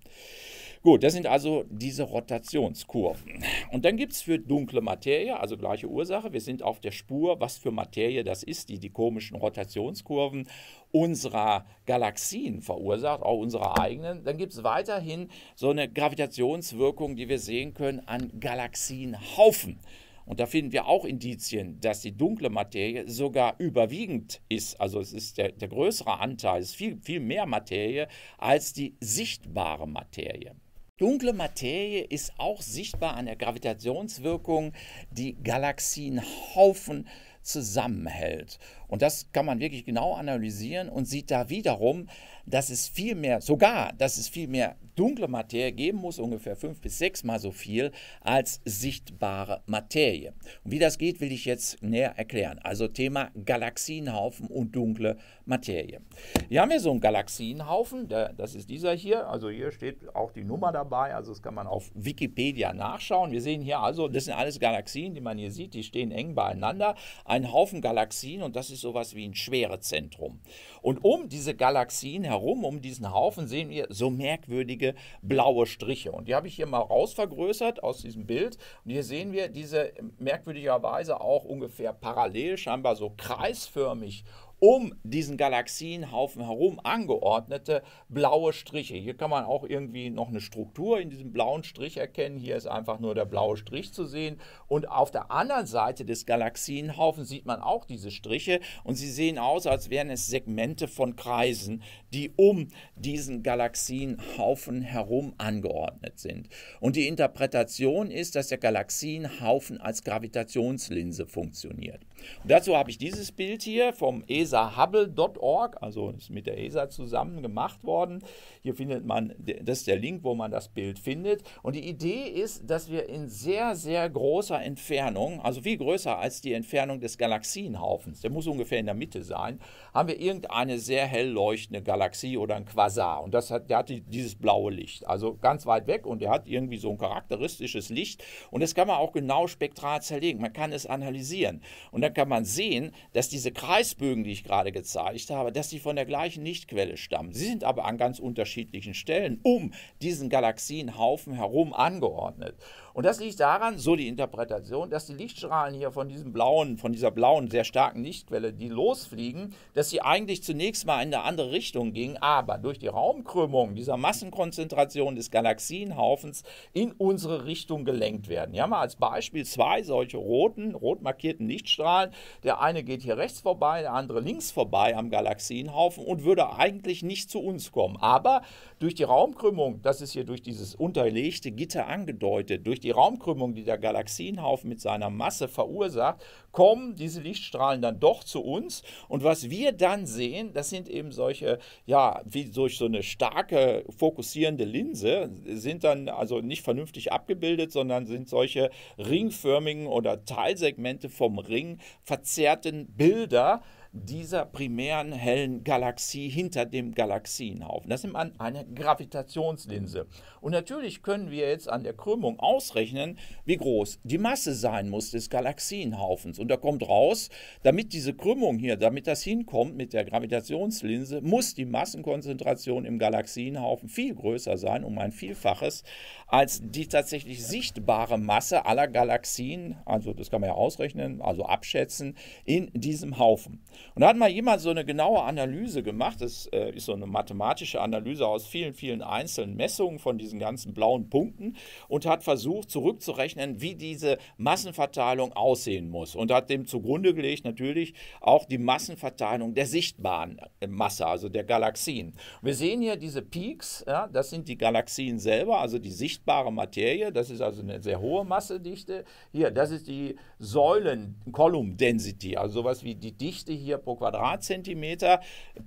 Gut, das sind also diese Rotationskurven. Und dann gibt es für dunkle Materie, also gleiche Ursache, wir sind auf der Spur, was für Materie das ist, die die komischen Rotationskurven unserer Galaxien verursacht, auch unserer eigenen. Dann gibt es weiterhin so eine Gravitationswirkung, die wir sehen können an Galaxienhaufen. Und da finden wir auch Indizien, dass die dunkle Materie sogar überwiegend ist. Also es ist der, der größere Anteil, es ist viel, viel mehr Materie als die sichtbare Materie. Dunkle Materie ist auch sichtbar an der Gravitationswirkung, die Galaxienhaufen zusammenhält. Und das kann man wirklich genau analysieren und sieht da wiederum, dass es viel mehr, sogar, dass es viel mehr dunkle Materie geben muss, ungefähr fünf bis sechs Mal so viel als sichtbare Materie. Und wie das geht, will ich jetzt näher erklären. Also Thema Galaxienhaufen und dunkle Materie. Wir haben hier so einen Galaxienhaufen, der, das ist dieser hier, also hier steht auch die Nummer dabei, also das kann man auf Wikipedia nachschauen. Wir sehen hier also, das sind alles Galaxien, die man hier sieht, die stehen eng beieinander. Ein Haufen Galaxien und das ist sowas wie ein Schwerezentrum. Und um diese Galaxien herum, um diesen Haufen, sehen wir so merkwürdige blaue Striche. Und die habe ich hier mal rausvergrößert aus diesem Bild. Und hier sehen wir diese merkwürdigerweise auch ungefähr parallel, scheinbar so kreisförmig um diesen Galaxienhaufen herum angeordnete blaue Striche. Hier kann man auch irgendwie noch eine Struktur in diesem blauen Strich erkennen. Hier ist einfach nur der blaue Strich zu sehen. Und auf der anderen Seite des Galaxienhaufens sieht man auch diese Striche und sie sehen aus, als wären es Segmente von Kreisen, die um diesen Galaxienhaufen herum angeordnet sind. Und die Interpretation ist, dass der Galaxienhaufen als Gravitationslinse funktioniert. Und dazu habe ich dieses Bild hier vom ESA esahubble.org, also ist mit der ESA zusammen gemacht worden. Hier findet man, das ist der Link, wo man das Bild findet. Und die Idee ist, dass wir in sehr, sehr großer Entfernung, also viel größer als die Entfernung des Galaxienhaufens, der muss ungefähr in der Mitte sein, haben wir irgendeine sehr hell leuchtende Galaxie oder ein Quasar. Und das hat, der hat dieses blaue Licht, also ganz weit weg und der hat irgendwie so ein charakteristisches Licht. Und das kann man auch genau spektral zerlegen. Man kann es analysieren. Und dann kann man sehen, dass diese Kreisbögen, die ich gerade gezeigt habe, dass die von der gleichen Lichtquelle stammen. Sie sind aber an ganz unterschiedlichen Stellen um diesen Galaxienhaufen herum angeordnet. Und das liegt daran, so die Interpretation, dass die Lichtstrahlen hier von diesem blauen, von dieser blauen, sehr starken Lichtquelle, die losfliegen, dass sie eigentlich zunächst mal in eine andere Richtung gingen, aber durch die Raumkrümmung dieser Massenkonzentration des Galaxienhaufens in unsere Richtung gelenkt werden. Hier haben wir als Beispiel zwei solche roten, rot markierten Lichtstrahlen. Der eine geht hier rechts vorbei, der andere links vorbei am Galaxienhaufen und würde eigentlich nicht zu uns kommen. Aber durch die Raumkrümmung, das ist hier durch dieses unterlegte Gitter angedeutet, durch die Raumkrümmung, die der Galaxienhaufen mit seiner Masse verursacht, kommen diese Lichtstrahlen dann doch zu uns. Und was wir dann sehen, das sind eben solche, ja, wie durch so eine starke fokussierende Linse, sind dann also nicht vernünftig abgebildet, sondern sind solche ringförmigen oder Teilsegmente vom Ring verzerrten Bilder dieser primären hellen Galaxie hinter dem Galaxienhaufen. Das nennt man eine Gravitationslinse. Und natürlich können wir jetzt an der Krümmung ausrechnen, wie groß die Masse sein muss des Galaxienhaufens. Und da kommt raus, damit diese Krümmung hier, damit das hinkommt mit der Gravitationslinse, muss die Massenkonzentration im Galaxienhaufen viel größer sein, um ein Vielfaches, als die tatsächlich sichtbare Masse aller Galaxien, also das kann man ja ausrechnen, also abschätzen, in diesem Haufen. Und da hat mal jemand so eine genaue Analyse gemacht. Das äh, ist so eine mathematische Analyse aus vielen, vielen einzelnen Messungen von diesen ganzen blauen Punkten und hat versucht zurückzurechnen, wie diese Massenverteilung aussehen muss. Und hat dem zugrunde gelegt natürlich auch die Massenverteilung der sichtbaren Masse, also der Galaxien. Wir sehen hier diese Peaks, ja, das sind die Galaxien selber, also die sichtbare Materie. Das ist also eine sehr hohe Massedichte. Hier, das ist die Säulen-Column-Density, also sowas wie die Dichte hier pro Quadratzentimeter,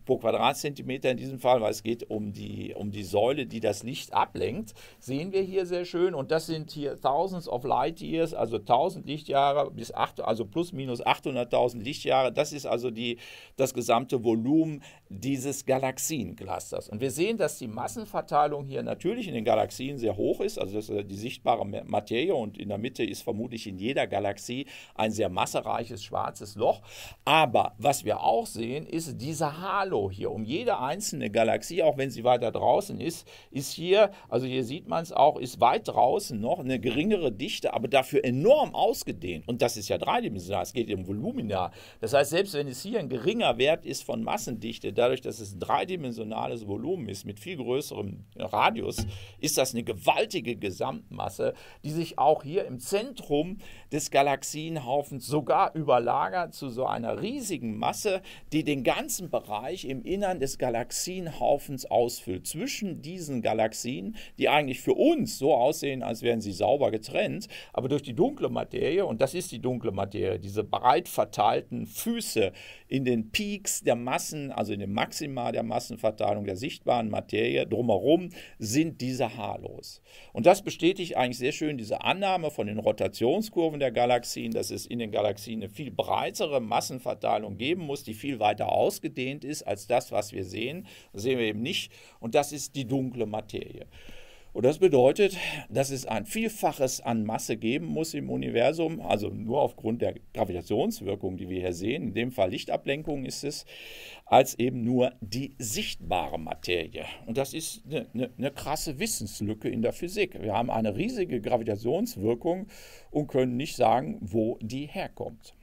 pro Quadratzentimeter in diesem Fall, weil es geht um die, um die Säule, die das Licht ablenkt, sehen wir hier sehr schön. Und das sind hier Thousands of Light Years, also 1000 Lichtjahre bis 8, also plus minus 800.000 Lichtjahre. Das ist also die, das gesamte Volumen dieses Galaxienclusters. Und wir sehen, dass die Massenverteilung hier natürlich in den Galaxien sehr hoch ist, also das ist die sichtbare Materie und in der Mitte ist vermutlich in jeder Galaxie ein sehr massereiches schwarzes Loch. Aber was wir auch sehen, ist dieser Halo hier. Um jede einzelne Galaxie, auch wenn sie weiter draußen ist, ist hier, also hier sieht man es auch, ist weit draußen noch eine geringere Dichte, aber dafür enorm ausgedehnt. Und das ist ja dreidimensional, es geht um Volumina. Das heißt, selbst wenn es hier ein geringer Wert ist von Massendichte, dadurch, dass es ein dreidimensionales Volumen ist mit viel größerem Radius, ist das eine gewaltige Gesamtmasse, die sich auch hier im Zentrum des Galaxienhaufens sogar überlagert zu so einer riesigen Masse, die den ganzen Bereich im Innern des Galaxienhaufens ausfüllt. Zwischen diesen Galaxien, die eigentlich für uns so aussehen, als wären sie sauber getrennt, aber durch die dunkle Materie, und das ist die dunkle Materie, diese breit verteilten Füße in den Peaks der Massen, also in dem Maxima der Massenverteilung der sichtbaren Materie drumherum, sind diese Halos. Und das bestätigt eigentlich sehr schön diese Annahme von den Rotationskurven der Galaxien, dass es in den Galaxien eine viel breitere Massenverteilung geben muss, die viel weiter ausgedehnt ist als das, was wir sehen. Das sehen wir eben nicht. Und das ist die dunkle Materie. Und das bedeutet, dass es ein Vielfaches an Masse geben muss im Universum, also nur aufgrund der Gravitationswirkung, die wir hier sehen, in dem Fall Lichtablenkung ist es, als eben nur die sichtbare Materie. Und das ist eine, eine, eine krasse Wissenslücke in der Physik. Wir haben eine riesige Gravitationswirkung und können nicht sagen, wo die herkommt.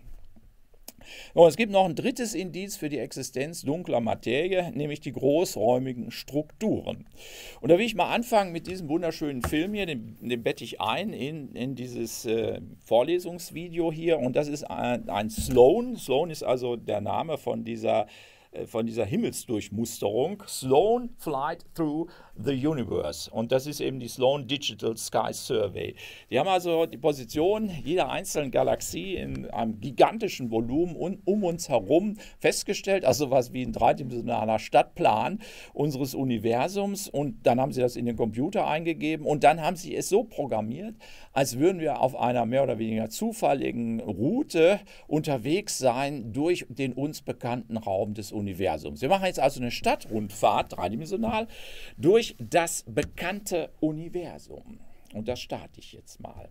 Und es gibt noch ein drittes Indiz für die Existenz dunkler Materie, nämlich die großräumigen Strukturen. Und da will ich mal anfangen mit diesem wunderschönen Film hier, den, den bette ich ein in, in dieses äh, Vorlesungsvideo hier. Und das ist ein, ein Sloan. Sloan ist also der Name von dieser äh, von dieser Himmelsdurchmusterung. Sloan Flight Through the Universe. Und das ist eben die Sloan Digital Sky Survey. Die haben also die Position jeder einzelnen Galaxie in einem gigantischen Volumen um uns herum festgestellt, also was wie ein dreidimensionaler Stadtplan unseres Universums. Und dann haben sie das in den Computer eingegeben und dann haben sie es so programmiert, als würden wir auf einer mehr oder weniger zufälligen Route unterwegs sein durch den uns bekannten Raum des Universums. Wir machen jetzt also eine Stadtrundfahrt, dreidimensional, durch das bekannte Universum. Und das starte ich jetzt mal.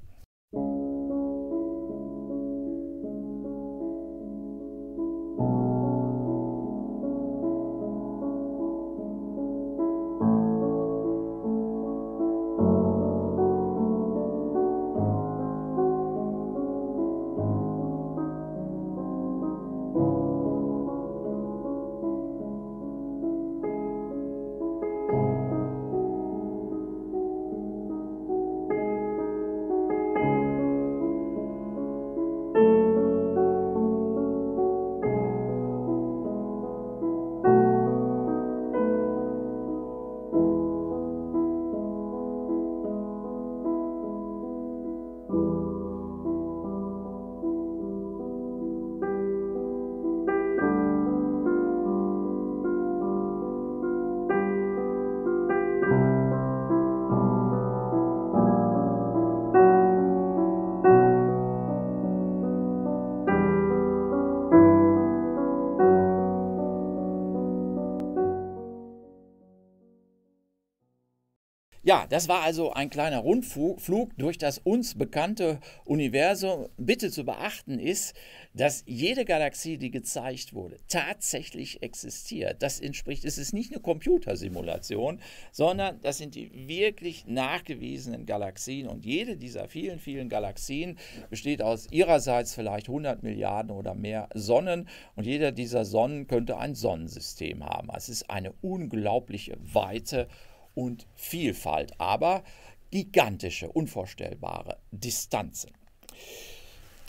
Ja, das war also ein kleiner Rundflug durch das uns bekannte Universum. Bitte zu beachten ist, dass jede Galaxie, die gezeigt wurde, tatsächlich existiert. Das entspricht, es ist nicht eine Computersimulation, sondern das sind die wirklich nachgewiesenen Galaxien. Und jede dieser vielen, vielen Galaxien besteht aus ihrerseits vielleicht 100 Milliarden oder mehr Sonnen. Und jeder dieser Sonnen könnte ein Sonnensystem haben. Es ist eine unglaubliche Weite und Vielfalt, aber gigantische, unvorstellbare Distanzen.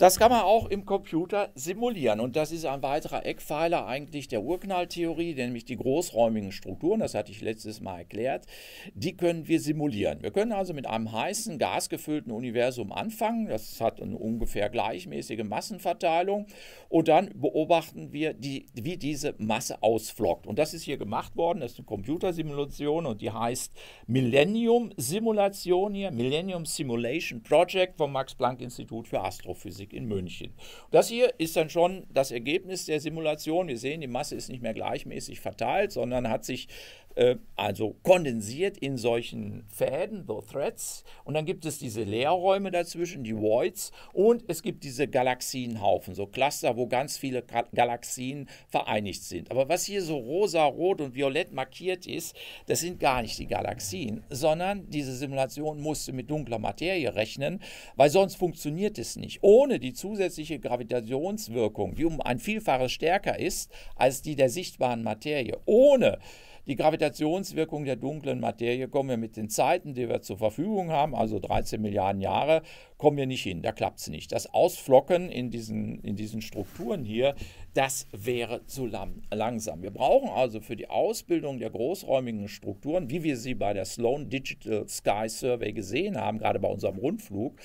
Das kann man auch im Computer simulieren. Und das ist ein weiterer Eckpfeiler eigentlich der Urknalltheorie, nämlich die großräumigen Strukturen, das hatte ich letztes Mal erklärt, die können wir simulieren. Wir können also mit einem heißen, gasgefüllten Universum anfangen, das hat eine ungefähr gleichmäßige Massenverteilung. Und dann beobachten wir, die, wie diese Masse ausflockt. Und das ist hier gemacht worden, das ist eine Computersimulation und die heißt Millennium Simulation hier, Millennium Simulation Project vom Max Planck Institut für Astrophysik in München. Das hier ist dann schon das Ergebnis der Simulation. Wir sehen, die Masse ist nicht mehr gleichmäßig verteilt, sondern hat sich also kondensiert in solchen Fäden, the Threads. Und dann gibt es diese Leerräume dazwischen, die Voids. Und es gibt diese Galaxienhaufen, so Cluster, wo ganz viele Galaxien vereinigt sind. Aber was hier so rosa, rot und violett markiert ist, das sind gar nicht die Galaxien, sondern diese Simulation musste mit dunkler Materie rechnen, weil sonst funktioniert es nicht. Ohne die zusätzliche Gravitationswirkung, die um ein Vielfaches stärker ist als die der sichtbaren Materie, ohne die Gravitationswirkung der dunklen Materie kommen wir mit den Zeiten, die wir zur Verfügung haben, also 13 Milliarden Jahre, kommen wir nicht hin. Da klappt es nicht. Das Ausflocken in diesen, in diesen Strukturen hier, das wäre zu lang, langsam. Wir brauchen also für die Ausbildung der großräumigen Strukturen, wie wir sie bei der Sloan Digital Sky Survey gesehen haben, gerade bei unserem Rundflug,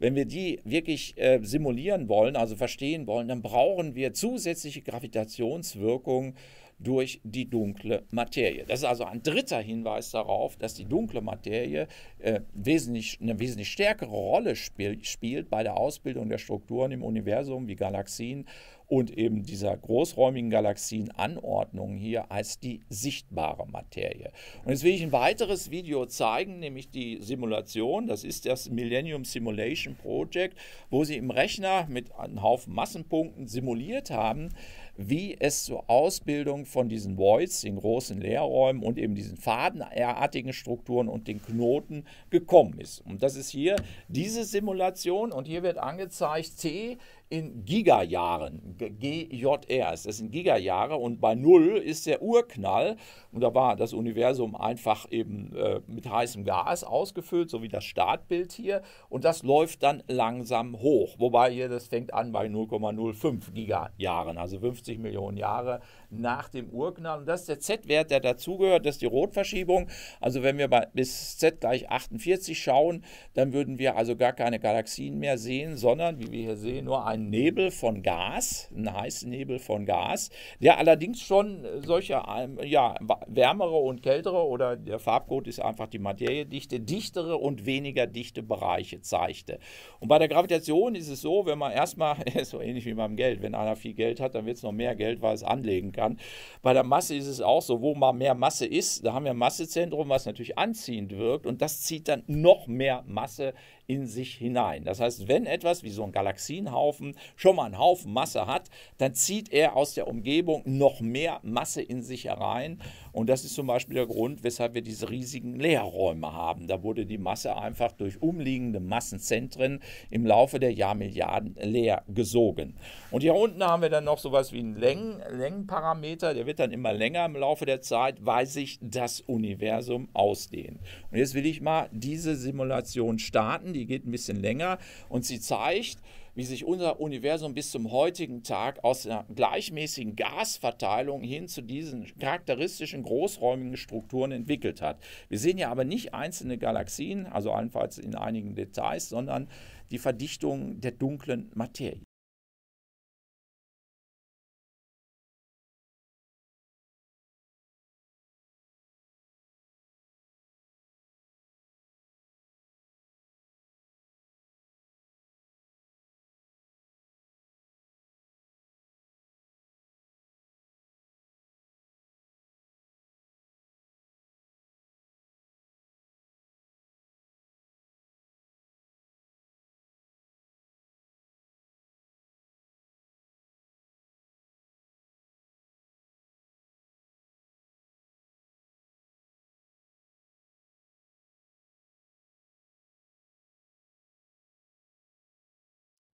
wenn wir die wirklich äh, simulieren wollen, also verstehen wollen, dann brauchen wir zusätzliche Gravitationswirkung durch die dunkle Materie. Das ist also ein dritter Hinweis darauf, dass die dunkle Materie äh, wesentlich, eine wesentlich stärkere Rolle spiel, spielt bei der Ausbildung der Strukturen im Universum wie Galaxien und eben dieser großräumigen Galaxienanordnung hier als die sichtbare Materie. Und jetzt will ich ein weiteres Video zeigen, nämlich die Simulation. Das ist das Millennium Simulation Project, wo sie im Rechner mit einem Haufen Massenpunkten simuliert haben, wie es zur Ausbildung von diesen Voids, den großen Leerräumen und eben diesen fadenartigen Strukturen und den Knoten gekommen ist. Und das ist hier diese Simulation und hier wird angezeigt, T in Gigajahren, GJR, das sind Gigajahre und bei Null ist der Urknall. Und da war das Universum einfach eben äh, mit heißem Gas ausgefüllt, so wie das Startbild hier. Und das läuft dann langsam hoch, wobei hier das fängt an bei 0,05 Gigajahren, also 50 Millionen Jahre nach dem Urknall. Und das ist der Z-Wert, der dazugehört, das ist die Rotverschiebung, also wenn wir bei, bis Z gleich 48 schauen, dann würden wir also gar keine Galaxien mehr sehen, sondern, wie wir hier sehen, nur einen Nebel von Gas, einen heißen Nebel von Gas, der allerdings schon solche ähm, ja, wärmere und kältere oder der Farbcode ist einfach die Materiedichte, dichtere und weniger dichte Bereiche zeigte. Und bei der Gravitation ist es so, wenn man erstmal, so ähnlich wie beim Geld, wenn einer viel Geld hat, dann wird es noch mehr Geld, weil es anlegen kann. Bei der Masse ist es auch so, wo mal mehr Masse ist, da haben wir ein Massezentrum, was natürlich anziehend wirkt und das zieht dann noch mehr Masse in sich hinein. Das heißt, wenn etwas wie so ein Galaxienhaufen schon mal einen Haufen Masse hat, dann zieht er aus der Umgebung noch mehr Masse in sich herein. Und das ist zum Beispiel der Grund, weshalb wir diese riesigen Leerräume haben. Da wurde die Masse einfach durch umliegende Massenzentren im Laufe der Jahrmilliarden leer gesogen. Und hier unten haben wir dann noch sowas wie einen Längen, Längenparameter, der wird dann immer länger im Laufe der Zeit, weil sich das Universum ausdehnt. Und jetzt will ich mal diese Simulation starten, die geht ein bisschen länger und sie zeigt, wie sich unser Universum bis zum heutigen Tag aus einer gleichmäßigen Gasverteilung hin zu diesen charakteristischen großräumigen Strukturen entwickelt hat. Wir sehen ja aber nicht einzelne Galaxien, also allenfalls in einigen Details, sondern die Verdichtung der dunklen Materie.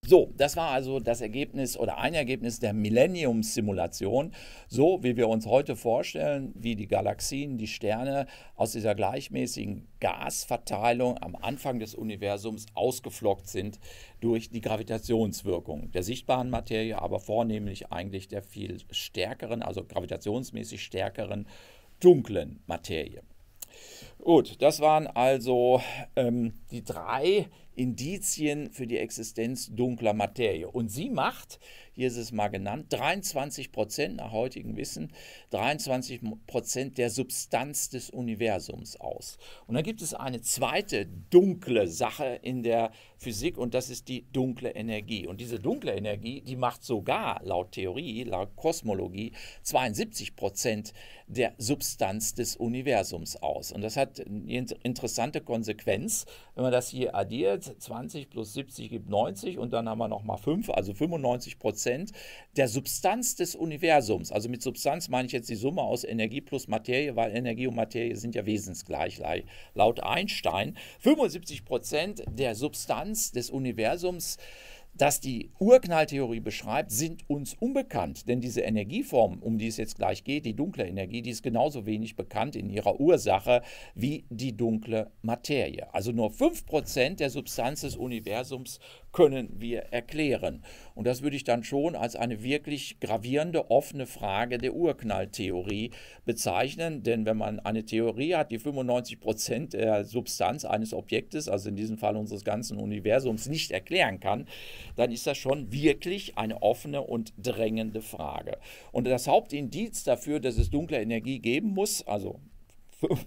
So, das war also das Ergebnis oder ein Ergebnis der Millennium-Simulation, so wie wir uns heute vorstellen, wie die Galaxien, die Sterne aus dieser gleichmäßigen Gasverteilung am Anfang des Universums ausgeflockt sind durch die Gravitationswirkung der sichtbaren Materie, aber vornehmlich eigentlich der viel stärkeren, also gravitationsmäßig stärkeren dunklen Materie. Gut, das waren also ähm, die drei Indizien für die Existenz dunkler Materie. Und sie macht, hier ist es mal genannt, 23 Prozent nach heutigem Wissen, 23 Prozent der Substanz des Universums aus. Und dann gibt es eine zweite dunkle Sache in der Physik und das ist die dunkle Energie. Und diese dunkle Energie, die macht sogar laut Theorie, laut Kosmologie 72 Prozent der Substanz des Universums aus. Und das hat eine interessante Konsequenz, wenn man das hier addiert. 20 plus 70 gibt 90 und dann haben wir nochmal 5, also 95 Prozent der Substanz des Universums. Also mit Substanz meine ich jetzt die Summe aus Energie plus Materie, weil Energie und Materie sind ja wesensgleich laut Einstein. 75 Prozent der Substanz des Universums das die Urknalltheorie beschreibt, sind uns unbekannt. Denn diese Energieform, um die es jetzt gleich geht, die dunkle Energie, die ist genauso wenig bekannt in ihrer Ursache wie die dunkle Materie. Also nur 5% der Substanz des Universums können wir erklären. Und das würde ich dann schon als eine wirklich gravierende, offene Frage der Urknalltheorie bezeichnen. Denn wenn man eine Theorie hat, die 95 Prozent der Substanz eines Objektes, also in diesem Fall unseres ganzen Universums, nicht erklären kann, dann ist das schon wirklich eine offene und drängende Frage. Und das Hauptindiz dafür, dass es dunkle Energie geben muss, also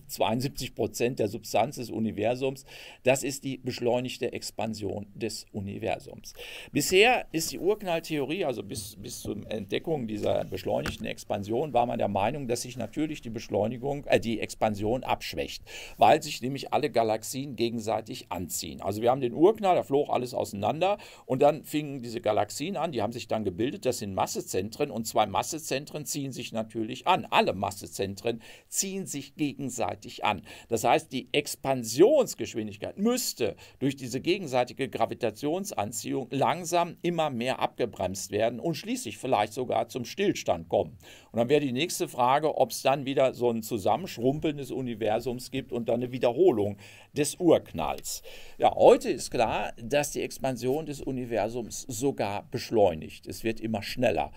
72 Prozent der Substanz des Universums. Das ist die beschleunigte Expansion des Universums. Bisher ist die Urknalltheorie, also bis, bis zur Entdeckung dieser beschleunigten Expansion, war man der Meinung, dass sich natürlich die Beschleunigung, äh, die Expansion abschwächt, weil sich nämlich alle Galaxien gegenseitig anziehen. Also wir haben den Urknall, da flog alles auseinander und dann fingen diese Galaxien an, die haben sich dann gebildet, das sind Massezentren und zwei Massezentren ziehen sich natürlich an. Alle Massezentren ziehen sich gegenseitig gegenseitig an. Das heißt, die Expansionsgeschwindigkeit müsste durch diese gegenseitige Gravitationsanziehung langsam immer mehr abgebremst werden und schließlich vielleicht sogar zum Stillstand kommen. Und dann wäre die nächste Frage, ob es dann wieder so ein Zusammenschrumpeln des Universums gibt und dann eine Wiederholung des Urknalls. Ja, heute ist klar, dass die Expansion des Universums sogar beschleunigt. Es wird immer schneller.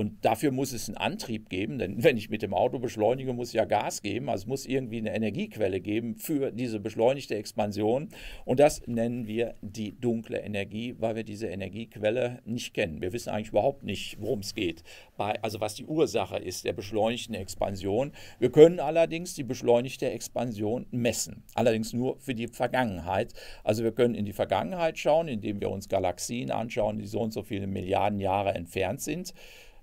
Und dafür muss es einen Antrieb geben, denn wenn ich mit dem Auto beschleunige, muss ich ja Gas geben. Also es muss irgendwie eine Energiequelle geben für diese beschleunigte Expansion. Und das nennen wir die dunkle Energie, weil wir diese Energiequelle nicht kennen. Wir wissen eigentlich überhaupt nicht, worum es geht, bei, also was die Ursache ist der beschleunigten Expansion. Wir können allerdings die beschleunigte Expansion messen, allerdings nur für die Vergangenheit. Also wir können in die Vergangenheit schauen, indem wir uns Galaxien anschauen, die so und so viele Milliarden Jahre entfernt sind.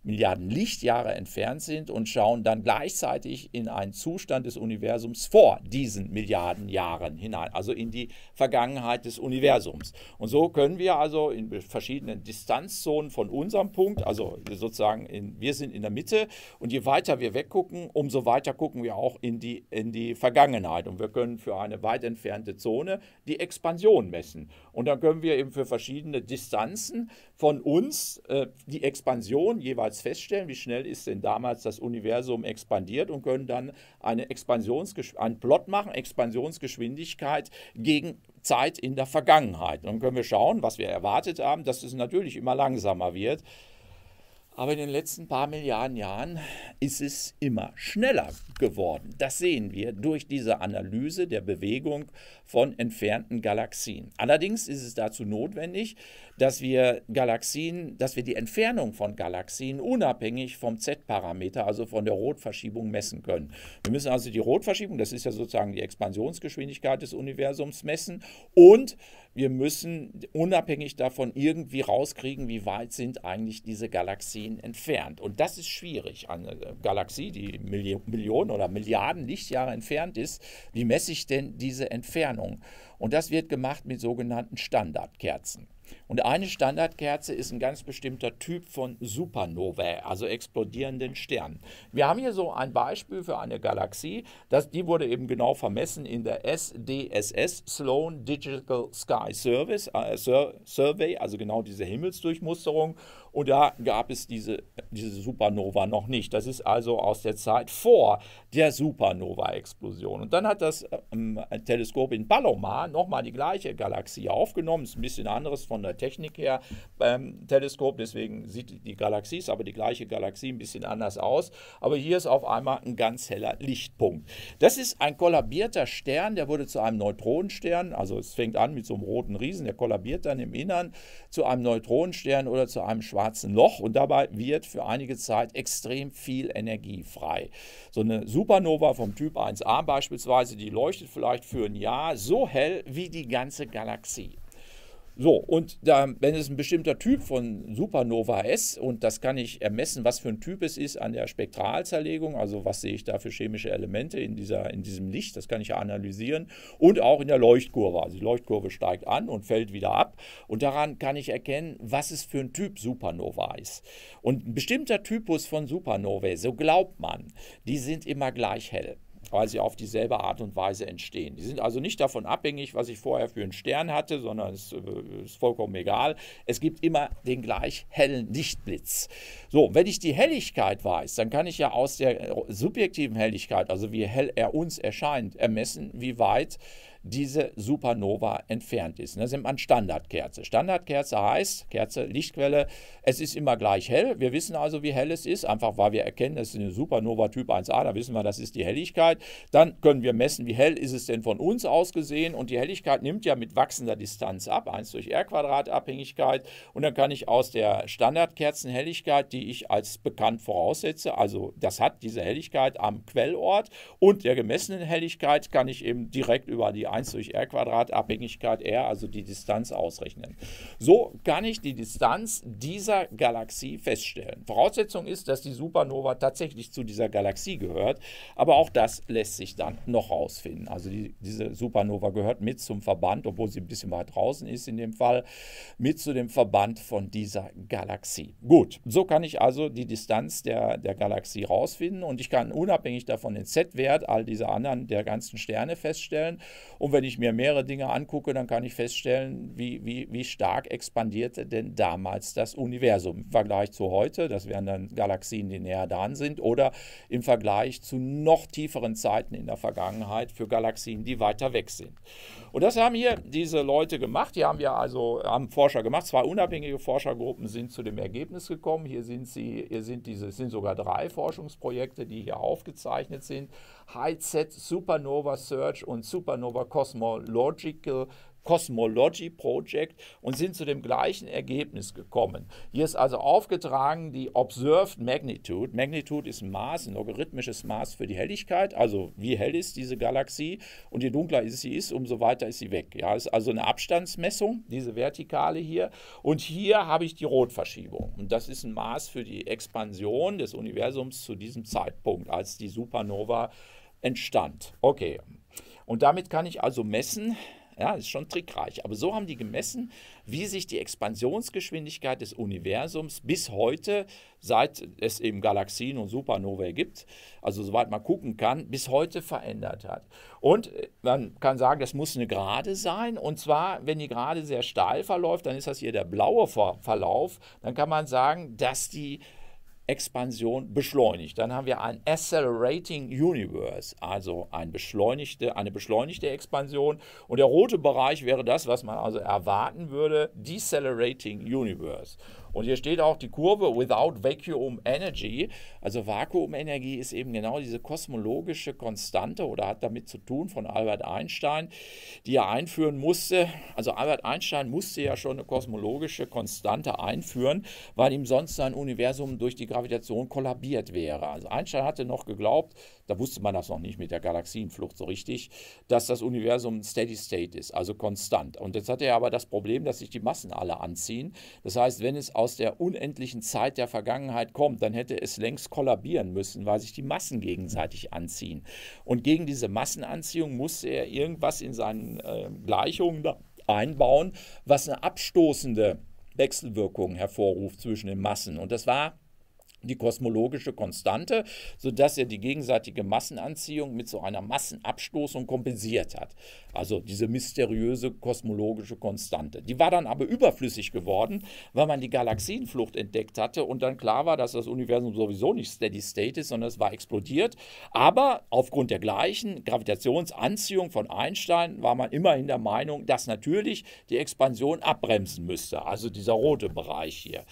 Milliarden Lichtjahre entfernt sind und schauen dann gleichzeitig in einen Zustand des Universums vor diesen Milliarden Jahren hinein, also in die Vergangenheit des Universums. Und so können wir also in verschiedenen Distanzzonen von unserem Punkt, also sozusagen in, wir sind in der Mitte und je weiter wir weggucken, umso weiter gucken wir auch in die, in die Vergangenheit. Und wir können für eine weit entfernte Zone die Expansion messen. Und dann können wir eben für verschiedene Distanzen von uns äh, die Expansion jeweils feststellen, wie schnell ist denn damals das Universum expandiert und können dann eine einen Plot machen, Expansionsgeschwindigkeit gegen Zeit in der Vergangenheit. Und dann können wir schauen, was wir erwartet haben, dass es natürlich immer langsamer wird. Aber in den letzten paar Milliarden Jahren ist es immer schneller geworden. Das sehen wir durch diese Analyse der Bewegung von entfernten Galaxien. Allerdings ist es dazu notwendig, dass wir Galaxien, dass wir die Entfernung von Galaxien unabhängig vom Z-Parameter, also von der Rotverschiebung, messen können. Wir müssen also die Rotverschiebung, das ist ja sozusagen die Expansionsgeschwindigkeit des Universums, messen und wir müssen unabhängig davon irgendwie rauskriegen, wie weit sind eigentlich diese Galaxien entfernt. Und das ist schwierig. Eine Galaxie, die Millionen oder Milliarden Lichtjahre entfernt ist, wie messe ich denn diese Entfernung? Und das wird gemacht mit sogenannten Standardkerzen. Und eine Standardkerze ist ein ganz bestimmter Typ von Supernovae, also explodierenden Sternen. Wir haben hier so ein Beispiel für eine Galaxie, das, die wurde eben genau vermessen in der SDSS, Sloan Digital Sky Service, äh, Survey, also genau diese Himmelsdurchmusterung. Und da gab es diese, diese Supernova noch nicht. Das ist also aus der Zeit vor der Supernova-Explosion. Und dann hat das ähm, Teleskop in Palomar nochmal die gleiche Galaxie aufgenommen. Ist ein bisschen anderes von der Technik her beim Teleskop. Deswegen sieht die Galaxie, ist aber die gleiche Galaxie, ein bisschen anders aus. Aber hier ist auf einmal ein ganz heller Lichtpunkt. Das ist ein kollabierter Stern, der wurde zu einem Neutronenstern. Also es fängt an mit so einem roten Riesen, der kollabiert dann im Innern zu einem Neutronenstern oder zu einem schwarzen Loch und dabei wird für einige Zeit extrem viel Energie frei. So eine Supernova vom Typ 1a beispielsweise, die leuchtet vielleicht für ein Jahr so hell wie die ganze Galaxie. So, und da, wenn es ein bestimmter Typ von Supernova ist, und das kann ich ermessen, was für ein Typ es ist an der Spektralzerlegung, also was sehe ich da für chemische Elemente in, dieser, in diesem Licht, das kann ich analysieren, und auch in der Leuchtkurve. Also die Leuchtkurve steigt an und fällt wieder ab, und daran kann ich erkennen, was es für ein Typ Supernova ist. Und ein bestimmter Typus von Supernovae, so glaubt man, die sind immer gleich hell weil sie auf dieselbe Art und Weise entstehen. Die sind also nicht davon abhängig, was ich vorher für einen Stern hatte, sondern es äh, ist vollkommen egal. Es gibt immer den gleich hellen Lichtblitz. So, wenn ich die Helligkeit weiß, dann kann ich ja aus der subjektiven Helligkeit, also wie hell er uns erscheint, ermessen, wie weit diese Supernova entfernt ist. Das nennt man Standardkerze. Standardkerze heißt, Kerze, Lichtquelle, es ist immer gleich hell. Wir wissen also, wie hell es ist, einfach weil wir erkennen, es ist eine Supernova Typ 1a, da wissen wir, das ist die Helligkeit. Dann können wir messen, wie hell ist es denn von uns aus gesehen und die Helligkeit nimmt ja mit wachsender Distanz ab, 1 durch R Quadrat Abhängigkeit und dann kann ich aus der Standardkerzenhelligkeit, die ich als bekannt voraussetze, also das hat diese Helligkeit am Quellort und der gemessenen Helligkeit kann ich eben direkt über die die 1 durch r Quadrat Abhängigkeit r, also die Distanz ausrechnen. So kann ich die Distanz dieser Galaxie feststellen. Voraussetzung ist, dass die Supernova tatsächlich zu dieser Galaxie gehört, aber auch das lässt sich dann noch rausfinden. Also die, diese Supernova gehört mit zum Verband, obwohl sie ein bisschen weit draußen ist in dem Fall, mit zu dem Verband von dieser Galaxie. Gut, so kann ich also die Distanz der, der Galaxie rausfinden und ich kann unabhängig davon den Z-Wert all dieser anderen der ganzen Sterne feststellen. Und wenn ich mir mehrere Dinge angucke, dann kann ich feststellen, wie, wie, wie stark expandierte denn damals das Universum im Vergleich zu heute. Das wären dann Galaxien, die näher dran sind, oder im Vergleich zu noch tieferen Zeiten in der Vergangenheit für Galaxien, die weiter weg sind. Und das haben hier diese Leute gemacht. Die haben ja also haben Forscher gemacht. Zwei unabhängige Forschergruppen sind zu dem Ergebnis gekommen. Hier sind sie, hier sind diese, sind sogar drei Forschungsprojekte, die hier aufgezeichnet sind. HZ Supernova Search und Supernova Cosmological Cosmology Project und sind zu dem gleichen Ergebnis gekommen. Hier ist also aufgetragen die Observed Magnitude. Magnitude ist ein Maß, ein logarithmisches Maß für die Helligkeit, also wie hell ist diese Galaxie und je dunkler sie ist, umso weiter ist sie weg. Ja, ist also eine Abstandsmessung, diese vertikale hier. Und hier habe ich die Rotverschiebung. Und das ist ein Maß für die Expansion des Universums zu diesem Zeitpunkt, als die Supernova entstand. Okay. Und damit kann ich also messen, ja, ist schon trickreich. Aber so haben die gemessen, wie sich die Expansionsgeschwindigkeit des Universums bis heute, seit es eben Galaxien und Supernovae gibt, also soweit man gucken kann, bis heute verändert hat. Und äh, man kann sagen, das muss eine Gerade sein. Und zwar, wenn die Gerade sehr steil verläuft, dann ist das hier der blaue Verlauf. Dann kann man sagen, dass die Expansion beschleunigt. Dann haben wir ein Accelerating Universe, also ein beschleunigte, eine beschleunigte Expansion. Und der rote Bereich wäre das, was man also erwarten würde, Decelerating Universe. Und hier steht auch die Kurve without vacuum energy. Also Vakuumenergie ist eben genau diese kosmologische Konstante oder hat damit zu tun von Albert Einstein, die er einführen musste. Also Albert Einstein musste ja schon eine kosmologische Konstante einführen, weil ihm sonst sein Universum durch die Gravitation kollabiert wäre. Also Einstein hatte noch geglaubt, da wusste man das noch nicht mit der Galaxienflucht so richtig, dass das Universum Steady State ist, also konstant. Und jetzt hat er aber das Problem, dass sich die Massen alle anziehen. Das heißt, wenn es aus aus der unendlichen Zeit der Vergangenheit kommt, dann hätte es längst kollabieren müssen, weil sich die Massen gegenseitig anziehen. Und gegen diese Massenanziehung musste er irgendwas in seinen äh, Gleichungen einbauen, was eine abstoßende Wechselwirkung hervorruft zwischen den Massen. Und das war die kosmologische Konstante, sodass er die gegenseitige Massenanziehung mit so einer Massenabstoßung kompensiert hat. Also diese mysteriöse kosmologische Konstante. Die war dann aber überflüssig geworden, weil man die Galaxienflucht entdeckt hatte und dann klar war, dass das Universum sowieso nicht steady state ist, sondern es war explodiert. Aber aufgrund der gleichen Gravitationsanziehung von Einstein war man immerhin der Meinung, dass natürlich die Expansion abbremsen müsste. Also dieser rote Bereich hier.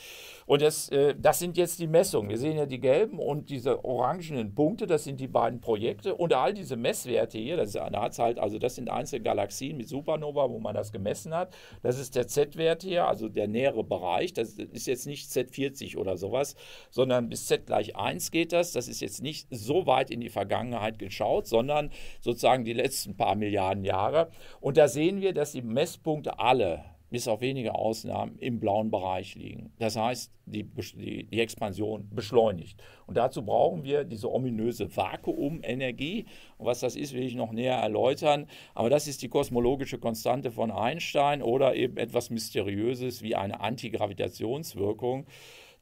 Und das, äh, das sind jetzt die Messungen. Wir sehen ja die gelben und diese orangenen Punkte, das sind die beiden Projekte. Und all diese Messwerte hier, das, ist, da halt, also das sind einzelne Galaxien mit Supernova, wo man das gemessen hat. Das ist der Z-Wert hier, also der nähere Bereich. Das ist jetzt nicht Z40 oder sowas, sondern bis Z gleich 1 geht das. Das ist jetzt nicht so weit in die Vergangenheit geschaut, sondern sozusagen die letzten paar Milliarden Jahre. Und da sehen wir, dass die Messpunkte alle bis auf wenige Ausnahmen im blauen Bereich liegen. Das heißt, die, die, die, Expansion beschleunigt. Und dazu brauchen wir diese ominöse Vakuumenergie. Und was das ist, will ich noch näher erläutern. Aber das ist die kosmologische Konstante von Einstein oder eben etwas Mysteriöses wie eine Antigravitationswirkung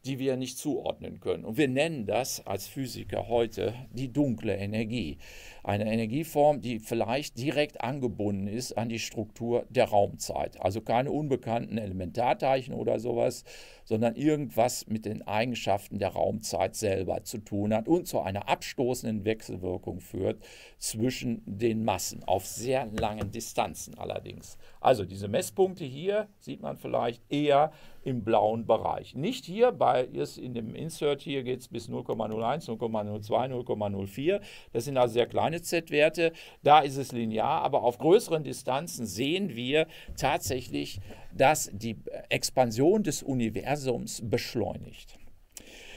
die wir nicht zuordnen können. Und wir nennen das als Physiker heute die dunkle Energie. Eine Energieform, die vielleicht direkt angebunden ist an die Struktur der Raumzeit. Also keine unbekannten Elementarteilchen oder sowas, sondern irgendwas mit den Eigenschaften der Raumzeit selber zu tun hat und zu einer abstoßenden Wechselwirkung führt zwischen den Massen, auf sehr langen Distanzen allerdings. Also diese Messpunkte hier sieht man vielleicht eher im blauen Bereich. Nicht hier, bei ist in dem Insert hier geht es bis 0,01, 0,02, 0,04. Das sind also sehr kleine Z-Werte. Da ist es linear, aber auf größeren Distanzen sehen wir tatsächlich, dass die Expansion des Universums beschleunigt.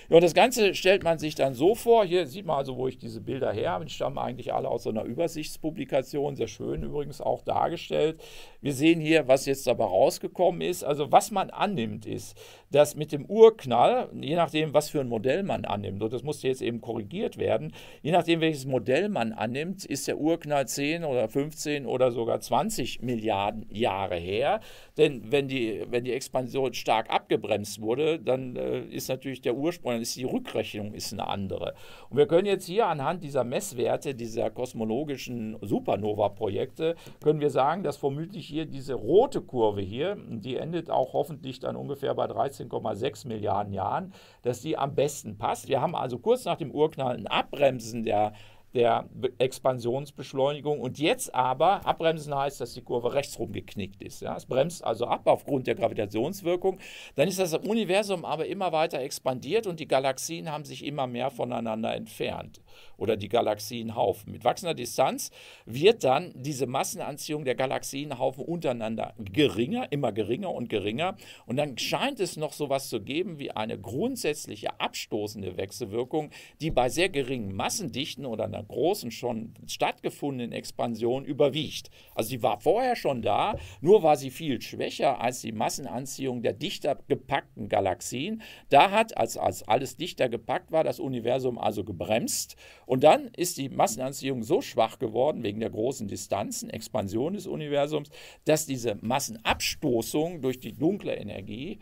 Und das Ganze stellt man sich dann so vor, hier sieht man also, wo ich diese Bilder her habe, die stammen eigentlich alle aus so einer Übersichtspublikation, sehr schön übrigens auch dargestellt. Wir sehen hier, was jetzt dabei rausgekommen ist. Also was man annimmt ist, dass mit dem Urknall, je nachdem, was für ein Modell man annimmt, und das musste jetzt eben korrigiert werden, je nachdem, welches Modell man annimmt, ist der Urknall 10 oder 15 oder sogar 20 Milliarden Jahre her. Denn wenn die, wenn die Expansion stark abgebremst wurde, dann äh, ist natürlich der Ursprung, dann ist die Rückrechnung ist eine andere. Und wir können jetzt hier anhand dieser Messwerte, dieser kosmologischen Supernova-Projekte, können wir sagen, dass vermutlich hier diese rote Kurve hier, die endet auch hoffentlich dann ungefähr bei 13,6 Milliarden Jahren, dass die am besten passt. Wir haben also kurz nach dem Urknall ein Abbremsen der der Expansionsbeschleunigung. Und jetzt aber, abbremsen heißt, dass die Kurve rechtsrum geknickt ist. Ja? Es bremst also ab aufgrund der Gravitationswirkung. Dann ist das Universum aber immer weiter expandiert und die Galaxien haben sich immer mehr voneinander entfernt. Oder die Galaxienhaufen. Mit wachsender Distanz wird dann diese Massenanziehung der Galaxienhaufen untereinander geringer, immer geringer und geringer. Und dann scheint es noch so etwas zu geben wie eine grundsätzliche abstoßende Wechselwirkung, die bei sehr geringen Massendichten oder einer großen schon stattgefundenen Expansion überwiegt. Also sie war vorher schon da, nur war sie viel schwächer als die Massenanziehung der dichter gepackten Galaxien. Da hat, als, als alles dichter gepackt war, das Universum also gebremst und dann ist die Massenanziehung so schwach geworden wegen der großen Distanzen, Expansion des Universums, dass diese Massenabstoßung durch die dunkle Energie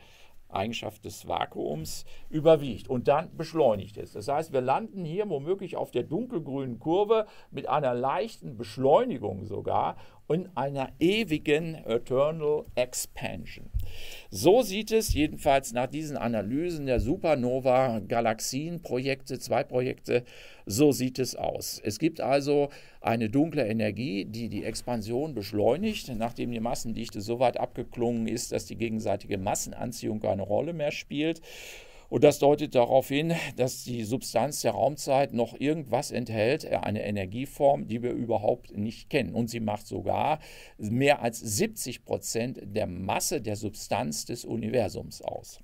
Eigenschaft des Vakuums überwiegt und dann beschleunigt es. Das heißt, wir landen hier womöglich auf der dunkelgrünen Kurve mit einer leichten Beschleunigung sogar in einer ewigen Eternal Expansion. So sieht es jedenfalls nach diesen Analysen der Supernova-Galaxien-Projekte, zwei Projekte, so sieht es aus. Es gibt also eine dunkle Energie, die die Expansion beschleunigt, nachdem die Massendichte so weit abgeklungen ist, dass die gegenseitige Massenanziehung keine Rolle mehr spielt. Und das deutet darauf hin, dass die Substanz der Raumzeit noch irgendwas enthält, äh, eine Energieform, die wir überhaupt nicht kennen. Und sie macht sogar mehr als 70 Prozent der Masse der Substanz des Universums aus.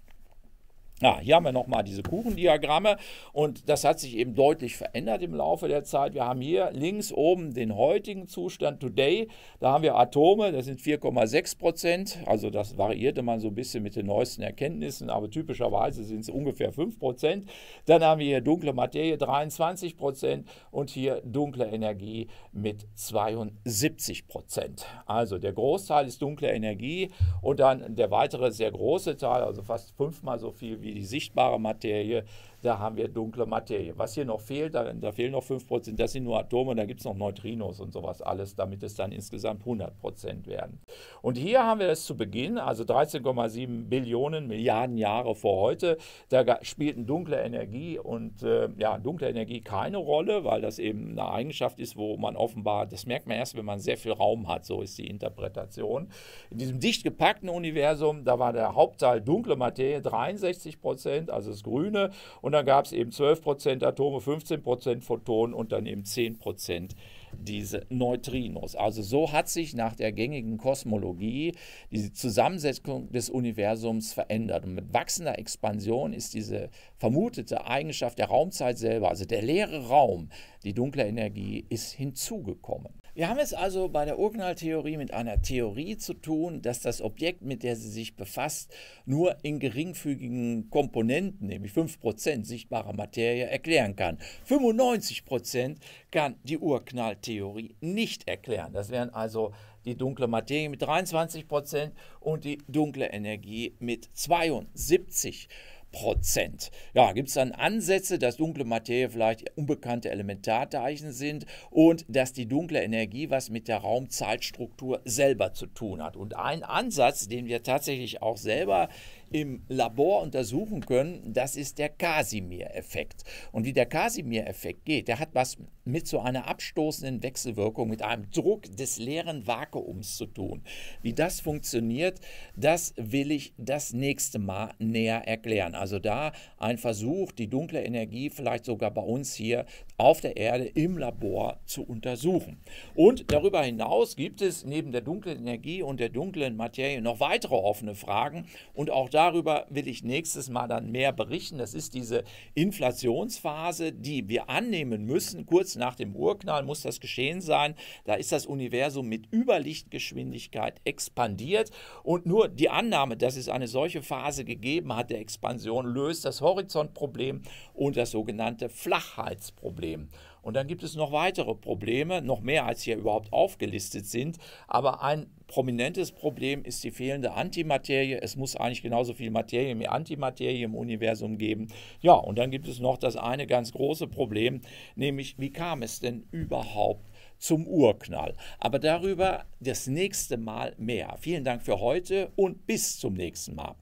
Ja, hier haben wir nochmal diese Kuchendiagramme und das hat sich eben deutlich verändert im Laufe der Zeit. Wir haben hier links oben den heutigen Zustand, Today. Da haben wir Atome, das sind 4,6 Prozent. Also das variierte man so ein bisschen mit den neuesten Erkenntnissen, aber typischerweise sind es ungefähr 5 Prozent. Dann haben wir hier dunkle Materie, 23 Prozent und hier dunkle Energie mit 72 Prozent. Also der Großteil ist dunkle Energie und dann der weitere sehr große Teil, also fast fünfmal so viel wie die sichtbare Materie da haben wir dunkle Materie. Was hier noch fehlt, da, da fehlen noch 5%, das sind nur Atome, da gibt es noch Neutrinos und sowas alles, damit es dann insgesamt 100% werden. Und hier haben wir es zu Beginn, also 13,7 Billionen Milliarden Jahre vor heute, da spielten dunkle Energie und äh, ja, dunkle Energie keine Rolle, weil das eben eine Eigenschaft ist, wo man offenbar, das merkt man erst, wenn man sehr viel Raum hat, so ist die Interpretation. In diesem dicht gepackten Universum, da war der Hauptteil dunkle Materie 63% also das Grüne, und und dann gab es eben 12% Atome, 15% Photonen und dann eben 10% diese Neutrinos. Also so hat sich nach der gängigen Kosmologie die Zusammensetzung des Universums verändert. Und mit wachsender Expansion ist diese vermutete Eigenschaft der Raumzeit selber, also der leere Raum, die dunkle Energie, ist hinzugekommen. Wir haben es also bei der Urknalltheorie mit einer Theorie zu tun, dass das Objekt, mit der sie sich befasst, nur in geringfügigen Komponenten, nämlich 5% sichtbarer Materie, erklären kann. 95% kann die Urknalltheorie nicht erklären. Das wären also die dunkle Materie mit 23% und die dunkle Energie mit 72%. Prozent. Ja, gibt es dann Ansätze, dass dunkle Materie vielleicht unbekannte Elementarteilchen sind und dass die dunkle Energie was mit der Raumzeitstruktur selber zu tun hat. Und ein Ansatz, den wir tatsächlich auch selber im Labor untersuchen können, das ist der Casimir-Effekt. Und wie der Casimir-Effekt geht, der hat was mit so einer abstoßenden Wechselwirkung, mit einem Druck des leeren Vakuums zu tun. Wie das funktioniert, das will ich das nächste Mal näher erklären. Also da ein Versuch, die dunkle Energie vielleicht sogar bei uns hier auf der Erde im Labor zu untersuchen. Und darüber hinaus gibt es neben der dunklen Energie und der dunklen Materie noch weitere offene Fragen. Und auch darüber will ich nächstes Mal dann mehr berichten. Das ist diese Inflationsphase, die wir annehmen müssen. Kurz nach dem Urknall muss das geschehen sein. Da ist das Universum mit Überlichtgeschwindigkeit expandiert. Und nur die Annahme, dass es eine solche Phase gegeben hat der Expansion, löst das Horizontproblem und das sogenannte Flachheitsproblem. Problem. Und dann gibt es noch weitere Probleme, noch mehr als hier überhaupt aufgelistet sind. Aber ein prominentes Problem ist die fehlende Antimaterie. Es muss eigentlich genauso viel Materie wie Antimaterie im Universum geben. Ja, und dann gibt es noch das eine ganz große Problem, nämlich wie kam es denn überhaupt zum Urknall? Aber darüber das nächste Mal mehr. Vielen Dank für heute und bis zum nächsten Mal.